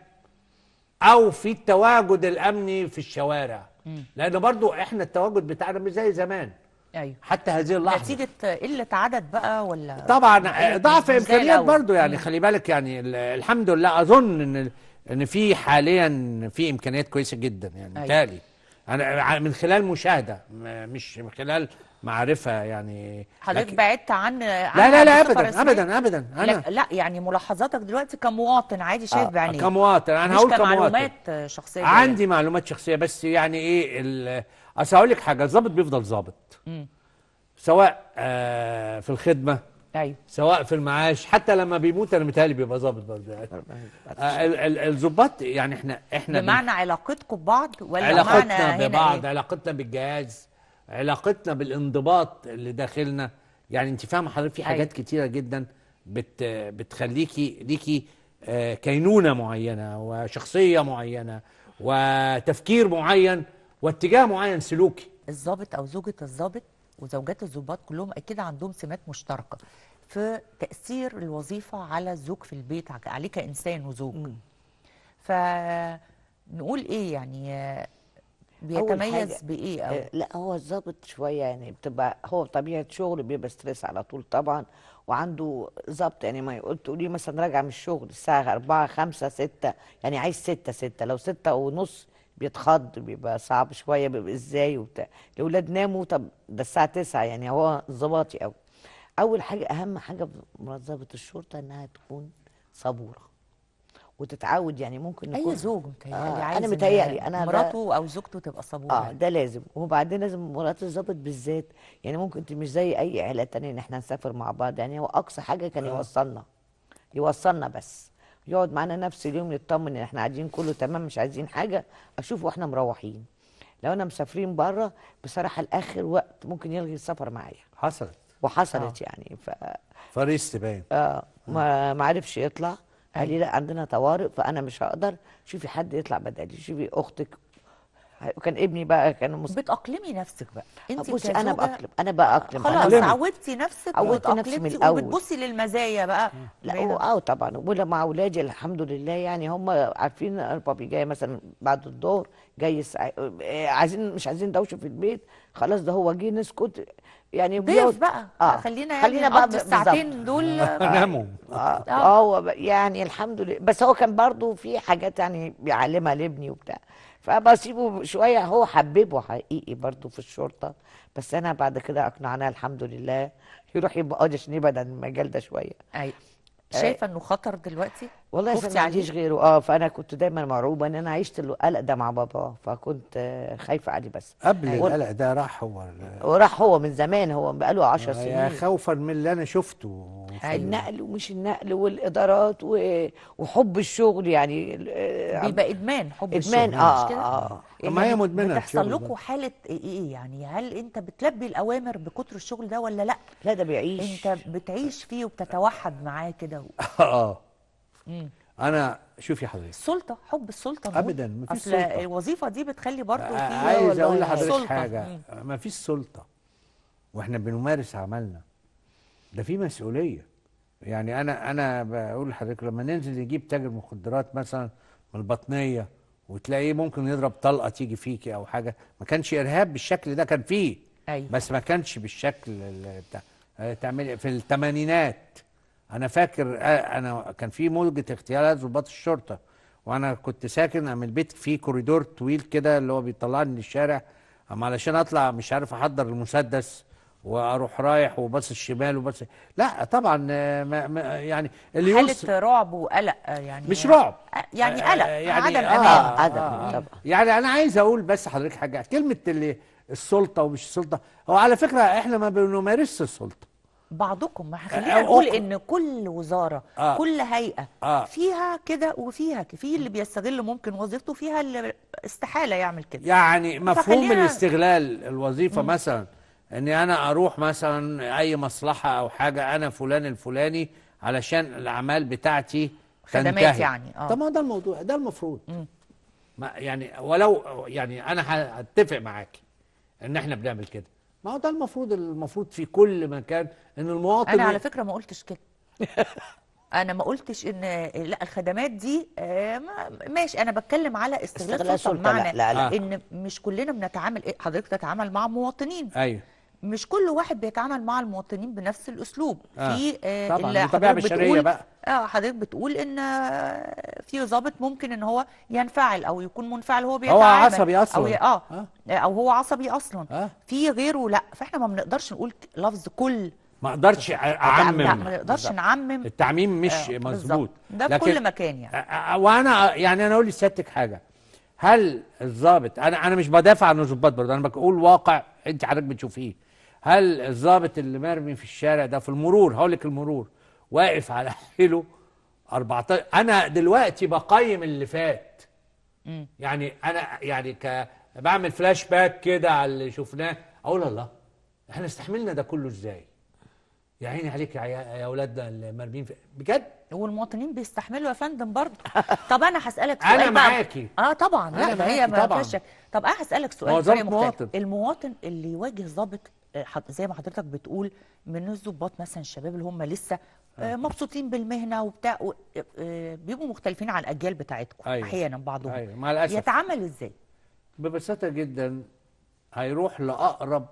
أو في التواجد الأمني في الشوارع. لأن برضو إحنا التواجد بتاعنا مش زي زمان أيوه حتى هذه اللحظة نتيجة قلة عدد بقى ولا طبعا قلة ضعف الأول؟ برضو يعني. خلي بالك يعني ال- الحمد لله أظن إن إن في حاليا في إمكانيات كويسة جدا يعني أيوة. تالي أنا ع- من خلال مشاهدة م- مش من خلال معرفة يعني حضرتك لكن- بعدت عن لا لا لا ابدا ابدا ابدا لا, أنا لا يعني ملاحظاتك دلوقتي كمواطن عادي شايف آه، بعينيه كمواطن، أنا مش هقول كمواطن. كمعلومات شخصية. عندي معلومات شخصية بس يعني إيه ال- أصل هقول لك حاجة الظابط بيفضل ظابط. سواء آه في الخدمة أيوه سواء في المعاش حتى لما بيموت أنا متهيألي بيبقى ظابط برضه يعني آه، ال- ال- الظباط يعني إحنا إحنا بن- بمعنى علاقتكم ببعض ولا معنى علاقتنا هنا ببعض إيه؟ علاقتنا بالجهاز علاقتنا بالانضباط اللي داخلنا. يعني انت فاهمة حضرتك في حاجات كتيرة جدا بت بتخليكي ليكي آه، كينونة معينة وشخصية معينة وتفكير معين واتجاه معين سلوكي. الضابط أو زوجة الضابط وزوجات الضباط كلهم أكيد عندهم سمات مشتركة في تأثير الوظيفة على الزوج في البيت ع- عليه كانسان وزوج. فنقول إيه يعني آه، بيتميز حاجة، بإيه أو؟ آه، لأ هو الظابط شوية يعني بتبقى هو طبيعة شغل بيبقى ستريس على طول طبعا وعنده ضبط يعني ما يقول تقولي مثلا راجع من الشغل الساعة 4 5 6 يعني عايز 6 6 لو 6 ونص بيتخض بيبقى صعب شوية بيبقى إزاي وبتاع. الأولاد ناموا طب ده الساعة 9 يعني هو ظباطي قوي أول حاجة أهم حاجة في ضابط الشرطة إنها تكون صبورة. وتتعود يعني ممكن اي نكون زوج متهيألي آه عايز أنا متهيألي أنا ده- مراته أو زوجته تبقى صبورة. آه ده لازم. وبعدين لازم مرات الظابط بالذات. يعني ممكن انت مش زي أي عيلة تانية إن إحنا نسافر مع بعض. يعني هو أقصى حاجة كان يوصلنا يوصلنا بس. يقعد معانا نفس اليوم نطمن إن إحنا قاعدين كله تمام مش عايزين حاجة أشوف وإحنا مروحين. لو أنا مسافرين بره بصراحة لآخر وقت ممكن يلغي السفر معايا. حصلت. وحصلت يعني ف فريس تبان آه ما ما عرفش يطلع. قال لي لا عندنا طوارئ فأنا مش هقدر. شوفي حد يطلع بدالي شوفي أختك. وكان ابني بقى كان مس... بتأقلمي نفسك بقى. انت بصي أنا بأقلم أنا بأقلم. خلاص عودتي نفسك عودت نفسي من الأول. وبتبصي للمزايا بقى. لا آه طبعا. ولا مع أولادي الحمد لله يعني هم عارفين البابي جاي مثلا بعد الظهر جاي آه، عايزين مش عايزين دوشة في البيت. خلاص ده هو جه نسكت. يعني ضيف بقى. آه. خلينا يعني خلينا بقى. الساعتين دول. ناموا آه. آه، هو ب- يعني الحمد لله. بس هو كان برضو في حاجات يعني بيعلمها لابني وبتاع. فبسيبه شوية. هو حببه حقيقي برضو في الشرطة. بس أنا بعد كده أقنعناه الحمد لله. يروح يبقى قاضي عشان يبعد عن المجال ده شوية. أيوه شايفة إنه خطر دلوقتي؟ والله ما عنديش؟ غيره. آه فأنا كنت دايما مرعوبه ان أنا عشت القلق ده مع بابا فكنت آه، خايفة عليه بس. قبل أيوة. القلق ده راح هو ال- وراح هو من زمان هو بقاله 10 يا سنين. خوفا من اللي أنا شفته. النقل ومش النقل والإدارات وحب الشغل يعني آه، بيبقى إدمان حب إدمان الشغل آه مش كده آه طب ما هي مدمنة بتحصل الشغل لكم. حالة إيه يعني هل أنت بتلبي الأوامر بكتر الشغل ده ولا لأ لا ده بيعيش أنت بتعيش فيه وبتتوحد معاه كده و... آه. أنا شوفي حضرتك السلطة حب السلطة. أبداً، مفيش أصل سلطة. الوظيفة دي بتخلي برضه في عايز أقول لحضرتك. حاجة مم. ما فيش سلطة وإحنا بنمارس عملنا ده في مسؤولية يعني أنا أنا بقول لحضرتك لما ننزل نجيب تاجر مخدرات مثلا من البطنية وتلاقيه ممكن يضرب طلقة تيجي فيكي أو حاجة ما كانش إرهاب بالشكل ده كان فيه أيوة. بس ما كانش بالشكل ال- بتاع آه، تعملي في الثمانينات أنا فاكر آه، أنا كان في موجة اغتيالات ضباط الشرطة وأنا كنت ساكن من البيت في كوريدور طويل كده اللي هو بيطلعني للشارع أما علشان أطلع مش عارف أحضر المسدس وأروح رايح وبص الشمال وبص لا طبعا آه، ما ما يعني اللي يوصل حاله رعب وقلق آه، يعني مش رعب. آه، يعني قلق يعني عدم أمان. آه عدم، آه. طبعا. يعني أنا عايز أقول بس حضرتك حاجة كلمة اللي السلطة ومش السلطة هو على فكرة إحنا ما بنمارسش السلطة. بعضكم ما آه، خلينا نقول إن كل وزارة آه. كل هيئة آه. فيها كده وفيها في اللي بيستغل ممكن وظيفته فيها اللي استحالة يعمل كده. يعني مفهوم الاستغلال الوظيفة مثلا. إني أنا أروح مثلا أي مصلحة أو حاجة أنا فلان الفلاني علشان الأعمال بتاعتي خدمات تنتهي. يعني، آه. طب ما هو ده الموضوع ده المفروض. ما يعني ولو يعني أنا هتفق معاكي إن إحنا بنعمل كده. ما هو ده المفروض المفروض في كل مكان إن المواطن أنا على فكرة ما قلتش كده. أنا ما قلتش إن لأ الخدمات دي آه، ما- ماشي أنا بتكلم على استغلال استغلال سلطة. سلطة، لا، بمعنى لا، لا. إن مش كلنا بنتعامل إيه، حضرتك تتعامل مع مواطنين. أيوه. مش كل واحد بيتعامل مع المواطنين بنفس الأسلوب. آه. في آه طبعاً، اللي حضرتك بتقول بقى. آه حضرتك بتقول إن آه، في ضابط ممكن إن هو ينفعل أو يكون منفعل هو هو بيتعامل. عصبي أصلاً. أو ي... آه. آه. أو هو عصبي أصلا. آه. في غيره لا. فإحنا ما بنقدرش نقول لفظ كل. ما أقدرش اعمم لا ما نقدرش. نعمم. التعميم مش آه، مظبوط. ده في كل مكان يعني. وأنا يعني أنا أقول لسيادتك حاجة. هل الضابط أنا أنا مش بدافع عن الضباط برضه. أنا بقول واقع. أنت حضرتك بتشوفيه هل الضابط اللي مرمي في الشارع ده في المرور هقول لك المرور واقف على حيله 14 أنا دلوقتي بقيم اللي فات مم. يعني أنا يعني ك بعمل فلاش باك كده على اللي شفناه أقول الله إحنا استحملنا ده كله إزاي يا عيني عليك يا يا اولادنا اللي مرميين في بجد والمواطنين بيستحملوا يا فندم برضه طب أنا هسألك سؤال بقى. معاكي. آه طبعا لا هي ما شك. طب أنا هسألك هو سؤال مواطن. المواطن اللي يواجه ضابط حض- زي ما حضرتك بتقول من الضباط مثلا الشباب اللي هم لسه آه، مبسوطين بالمهنة وبتاع آه، بيبقوا مختلفين عن الأجيال بتاعتكم أيوة. أحيانا بعضهم. أيوة، مع الأسف. يتعامل إزاي؟ ببساطة جدا هيروح لأقرب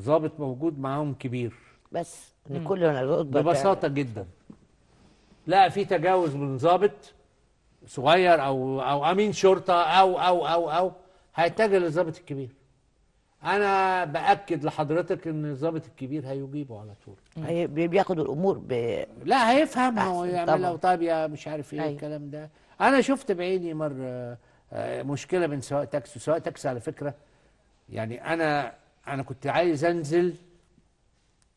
ضابط موجود معاهم كبير. بس. إن كل رتبه ببساطة جدا. لا في تجاوز من ضابط صغير أو أو أمين شرطة أو أو أو أو هيتجه للضابط الكبير. أنا بأكد لحضرتك إن الضابط الكبير هيجيبه على طول. هي بي- بياخد الأمور ب لا هيفهم هو يعملها. طب يا مش عارف إيه أيوة. الكلام ده. أنا شفت بعيني مرة آه، مشكلة بين سواق تاكسي سواق تاكسي على فكرة. يعني أنا أنا كنت عايز أنزل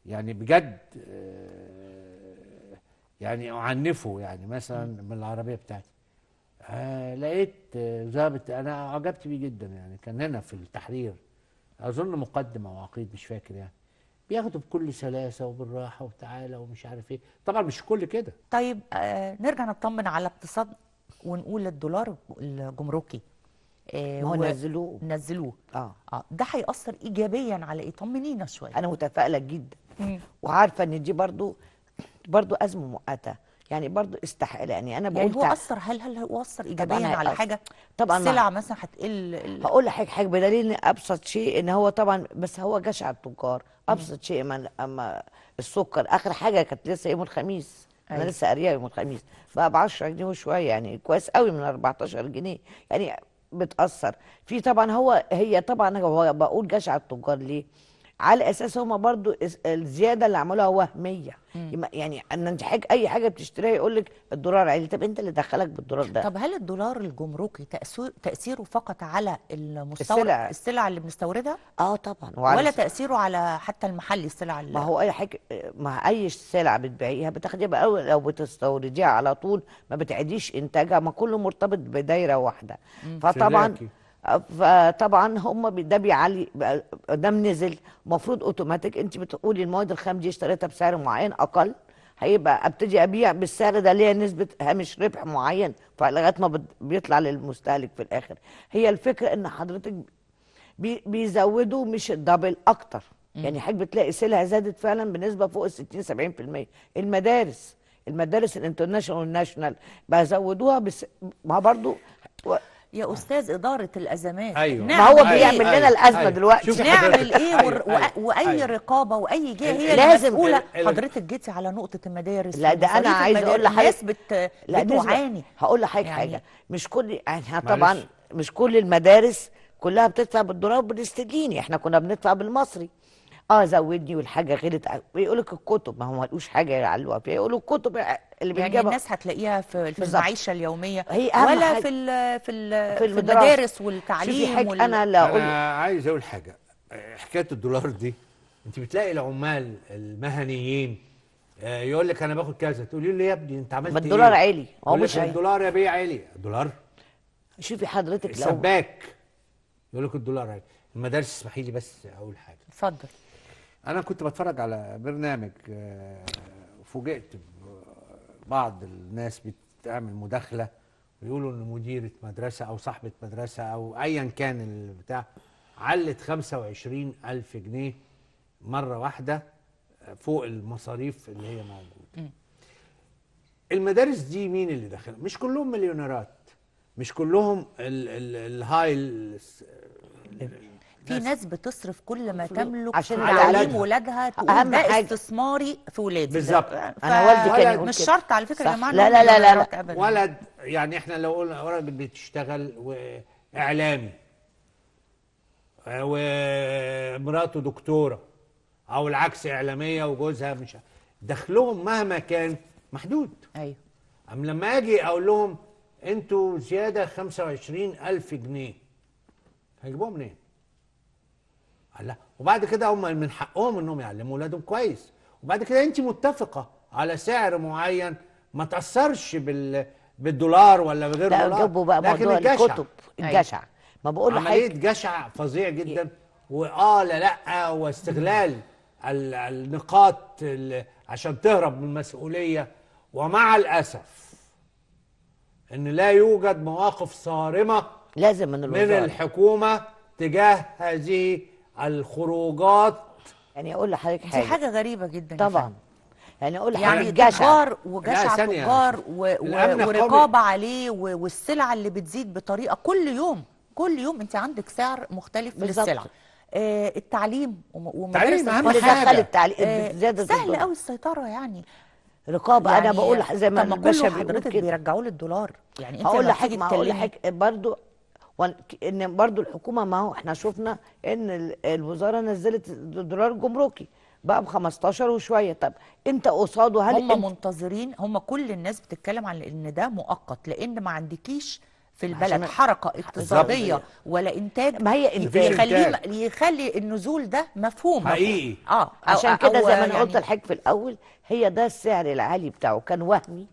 يعني بجد آه، يعني أعنفه يعني مثلا من العربية بتاعتي. آه لقيت آه، ضابط أنا عجبت بيه جدا يعني كان هنا في التحرير. أظن مقدم أو عقيد مش فاكر يعني. بياخده بكل سلاسة وبالراحة وتعالى ومش عارف إيه. طبعا مش كل كده. طيب آه نرجع نطمن على اقتصاد ونقول الدولار الجمركي آه نزلوه. نزلوه. آه. آه ده هيأثر ايجابيا على إيه؟ طمنينا شوية. أنا متفائلة جدا. مم. وعارفة إن دي برضو برضو أزمة مؤقته يعني برضو استحاله يعني أنا بقول يعني هو أثر هل هل هو أثر ايجابيا على هيأثر. حاجة؟ طبعاً السلع مثلا هتقل ال- هقول لحضرتك حاجة بدليل إن أبسط شيء إن هو طبعا بس هو جشع التجار. أبسط شيء ما أما السكر. آخر حاجة كانت لسه يوم الخميس. أنا أيوة. لسه قاريها يوم الخميس. بقى ب 10 جنيه وشوية يعني كويس قوي من 14 جنيه. يعني بتأثر. في طبعا هو هي طبعا هو بقول جشع التجار ليه؟ على أساس هم برضو الزيادة اللي عملوها وهميه يعني ان انت حاجة أي حاجة بتشتريها يقول لك الدولار عالي. طب أنت اللي دخلك بالدولار ده. طب هل الدولار الجمركي تأثيره فقط على المستورد السلع. السلع اللي بنستوردها؟ آه طبعا. ولا تأثيره على حتى المحلي السلع اللي ما هو أي حاجة ما أي سلعه بتبيعيها بتاخديها بقى أول لو بتستورديها على طول ما بتعيديش إنتاجها. ما كله مرتبط بدايرة واحدة. مم. فطبعا سلاكي. فطبعا هم ده بيعلي دام نزل المفروض أوتوماتيك. انت بتقولي المواد الخام دي اشتريتها بسعر معين أقل. هيبقى أبتدي أبيع بالسعر ده ليها نسبة هامش ربح معين فلغاية ما بيطلع للمستهلك في الآخر. هي الفكرة إن حضرتك بي بيزودوا مش ال double أكتر. يعني حضرتك بتلاقي سلع زادت فعلا بنسبة فوق ال 60 70% المدارس المدارس ال international وال national بقى زودوها بس ما برضو. يا أستاذ إدارة الأزمات أيوة. ما هو نعمل بيعمل إيه؟ لنا الأزمة أيوة. دلوقتي نعمل. إيه ور... أيوة. وأي أيوة. رقابة وأي جهة هي لازم- مسؤولة ال- ال- حضرتك جيتي على نقطة المدارس لا ده أنا عايز أقول. لحضرتك الناس بت... لا بتعاني هقول لحضرتك يعني- حاجة مش كل إحنا معلش. طبعا مش كل المدارس كلها بتدفع بالدولار بالاسترليني إحنا كنا بندفع بالمصري آه زودني والحاجة غلت ويقول لك الكتب ما هو ما لقوش حاجة يعلقوها فيها يقولوا الكتب اللي يعني بنجيبها الناس هتلاقيها في. المعيشة اليومية. هي أهم ولا حاجة. في ال... في ال... في. المدارس شوفي والتعليم حاجة وال... أنا لا أقول أنا عايز أقول حاجة. حكاية الدولار دي أنت بتلاقي العمال المهنيين آه، يقول لك أنا باخد كذا تقولي له يا ابني أنت عملت ما الدولار إيه عالي. هو مش عالي. الدولار يا بيه عالي. الدولار؟ شوفي حضرتك لو سباك يقول لك الدولار عالي. المدارس اسمحي لي بس أقول حاجة. اتفضل. أنا كنت بتفرج على برنامج آه، فوجئت بعض الناس بتعمل مداخلة ويقولوا إن مديرة مدرسة أو صاحبة مدرسة أو ايا كان البتاع علت 25 ألف جنيه مرة واحدة فوق المصاريف اللي هي موجودة. المدارس دي مين اللي داخلها مش كلهم مليونيرات مش كلهم ال- ال- الهاي ال- في ناس- بتصرف كل ما. تملك عشان تعليم. ولادها تقول ده حاجة. استثماري في ولادي بالظبط. أنا والدي كان يقول مش. شرط على فكرة. يا جماعة لا لا لا لا لا. ولد يعني إحنا لو قلنا راجل بتشتغل وإعلامي ومراته دكتورة أو العكس إعلامية وجوزها مش دخلهم مهما كان محدود أيوه أم لما أجي أقول لهم أنتوا زيادة 25000 جنيه هيجيبوها منين؟ لا. وبعد كده هم من حقهم إنهم يعلموا أولادهم كويس. وبعد كده انت متفقة على سعر معين. ما تأثرش بال بالدولار ولا بغير لا دولار. جابوا بقى موضوع الجشع. الكتب. الجشع. ما بقول عملية لحضرتك جشع فظيع جدا. وآه لا لا واستغلال ال- النقاط ال- عشان تهرب من المسؤولية. ومع الأسف إن لا يوجد مواقف صارمة لازم من من الحكومة تجاه هذه الخروجات يعني أقول لحضرتك دي حاجة حاجة غريبة جدا طبعا. يعني أقول لحضرتك يعني تجار وجشع. تجار ورقابة عليه. والسلع اللي بتزيد بطريقة كل يوم كل يوم أنت عندك سعر مختلف بالظبط. للسلع آه التعليم وم- ومدارس. حاجة. دخل التعليم آه سهل. قوي السيطرة يعني رقابة أنا يعني بقول لح- زي ما الباشا بيقول حضرتك كده بيرجعوا له الدولار يعني أنت هقول لحضرتك برضو وان- إن برضو الحكومة ما هو إحنا شفنا إن ال- الوزارة نزلت الدولار الجمركي بقى ب 15 وشوية طب أنت قصاده هل هم انت منتظرين هم كل الناس بتتكلم عن إن ده مؤقت لأن ما عندكيش في البلد حركة اقتصادية ولا إنتاج ما هي إنتاج. يخليه يخلي النزول ده مفهوم حقيقي. آه أو- عشان كده زي ما أنا يعني قلت لحضرتك في الأول هي ده السعر العالي بتاعه كان وهمي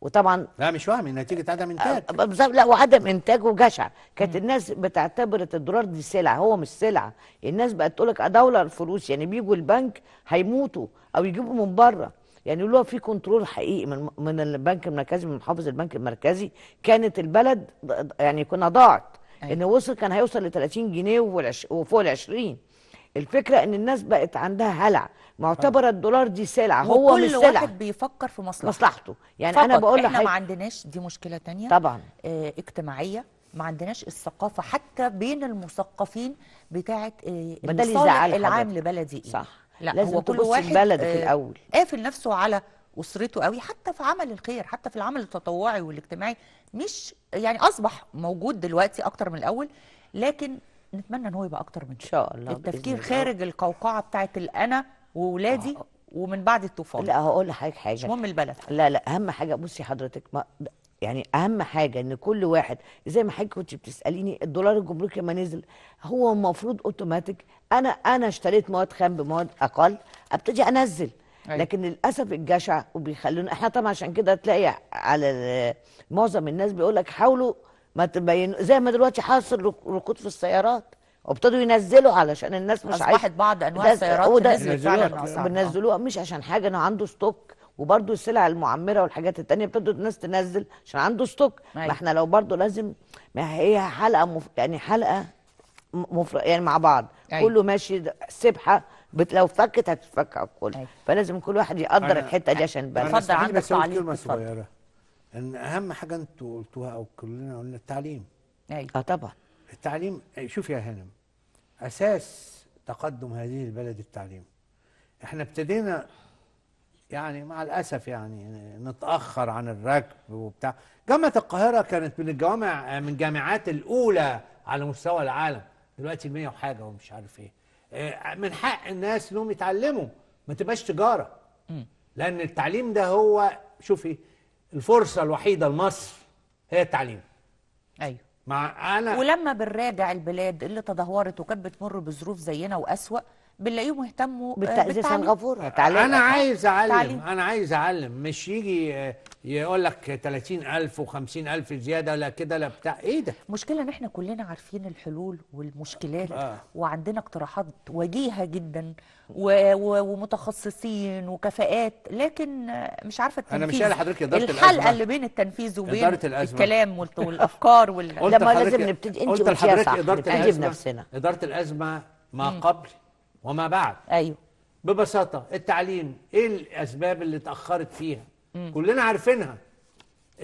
وطبعا لا مش وهمي نتيجة عدم إنتاج. آه، لا وعدم إنتاج وجشع. كانت الناس بتعتبر الدولار دي سلعة هو مش سلعة. الناس بقت تقول لك دولار فلوس. يعني بيجوا البنك هيموتوا أو يجيبوا من بره. يعني يقولوا في كنترول حقيقي من من البنك المركزي من محافظ البنك المركزي. كانت البلد يعني كنا ضاعت. أيوة. إن وصل كان هيوصل ل 30 جنيه وفوق ال 20 الفكرة إن الناس بقت عندها هلع. معتبره الدولار دي سلعه هو مش سلعه واحد بيفكر في مصلحته. مصلحته. يعني أنا فقط. بقول إحنا ما عندناش دي مشكلة تانية طبعا. آه اجتماعية. ما عندناش الثقافة حتى بين المثقفين بتاعه اللي المصالح العام. لبلدي إيه. صح. لا لازم هو كل واحد لبلدك آه، الأول. قافل نفسه على أسرته قوي حتى في عمل الخير حتى في العمل التطوعي والاجتماعي. مش يعني أصبح موجود دلوقتي أكتر من الأول لكن نتمنى إن هو يبقى أكتر من إن شاء الله التفكير الله. خارج القوقعة بتاعه الأنا وولادي ومن بعد الطوفان. لا هقول لحضرتك حاجة. مهم البلد. لا لا أهم حاجة بصي حضرتك ما يعني أهم حاجة إن كل واحد زي ما حضرتك كنت بتسأليني الدولار الجمركي لما نزل هو المفروض أوتوماتيك. أنا أنا اشتريت مواد خام بمواد أقل أبتدي أنزل. أيوة. لكن للأسف الجشع وبيخلونا إحنا طبعا عشان كده تلاقي على معظم الناس بيقول لك حاولوا ما تبين زي ما دلوقتي حاصل رك- ركود في السيارات. وابتدوا ينزلوا علشان الناس مش أصبحت عايزه بعض أنواع السيارات نزلت فعلا بنزلوها مش عشان حاجة انه عنده stock وبرده السلع المعمرة والحاجات التانية ابتدوا الناس تنزل عشان عنده stock. ما أيوة. إحنا لو برضه لازم ما هي حلقة مف... يعني حلقة مفر... يعني مع بعض. أيوة. كله ماشي سبحة. بت... لو فكت هتتفك على الكل أيوة. فلازم كل واحد يقدر أنا- الحتة دي عشان أنا اتفضل، عندك بس تعليق، كلمة اتفضل. صغيرة. ان أهم حاجة أنتوا قلتوها أو كلنا قلنا التعليم. أيوه آه طبعا. التعليم شوف يا هانم أساس تقدم هذه البلد التعليم. إحنا ابتدينا يعني مع الأسف يعني نتأخر عن الركب وبتاع. جامعة القاهرة كانت من الجوامع من الجامعات الأولى على مستوى العالم. دلوقتي 100 وحاجة ومش عارف إيه. آه، من حق الناس إنهم يتعلموا. ما تبقاش تجارة. لأن التعليم ده هو شوفي الفرصة الوحيدة لمصر هي التعليم. أيوه. مع أنا ولما بنراجع البلاد اللي تدهورت وكانت بتمر بظروف زينا وأسوأ بنلاقيهم اهتموا آه، بالتأسيس. سنغافوره تعليم أنا عايز أعلم تعليم. أنا عايز أعلم مش يجي آه، يقول لك 30000 و50000 زيادة لا كده لا بتاع إيه ده المشكلة إن إحنا كلنا عارفين الحلول والمشكلات آه. وعندنا اقتراحات وجيهة جدا و... و... ومتخصصين وكفاءات لكن مش عارفة التنفيذ أنا مش قايل لحضرتك إدارة الحلقة الأزمة. اللي بين التنفيذ وبين إدارة الأزمة. الكلام والأفكار وال... لما لازم نبتدي- أنت قلت لحضرتك إدارة الأزمة بنفسنا. إدارة الأزمة ما قبل وما بعد. أيوه. ببساطة التعليم إيه الأسباب اللي اتأخرت فيها؟ كلنا عارفينها.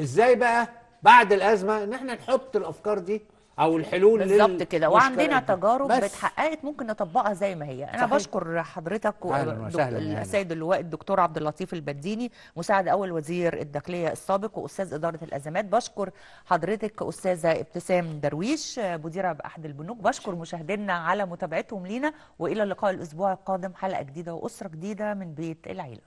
إزاي بقى بعد الأزمة إن إحنا نحط الأفكار دي أو الحلول بالظبط كده وعندنا. تجارب. اتحققت ممكن نطبقها زي ما هي أنا صحيح. بشكر حضرتك هلا. السيد اللواء الدكتور عبد اللطيف البديني مساعد أول وزير الداخلية السابق وأستاذ إدارة الأزمات بشكر حضرتك أستاذة ابتسام درويش مديرة بأحد البنوك بشكر مشاهدينا على متابعتهم لينا وإلى اللقاء الأسبوع القادم حلقة جديدة وأسرة جديدة من بيت العيلة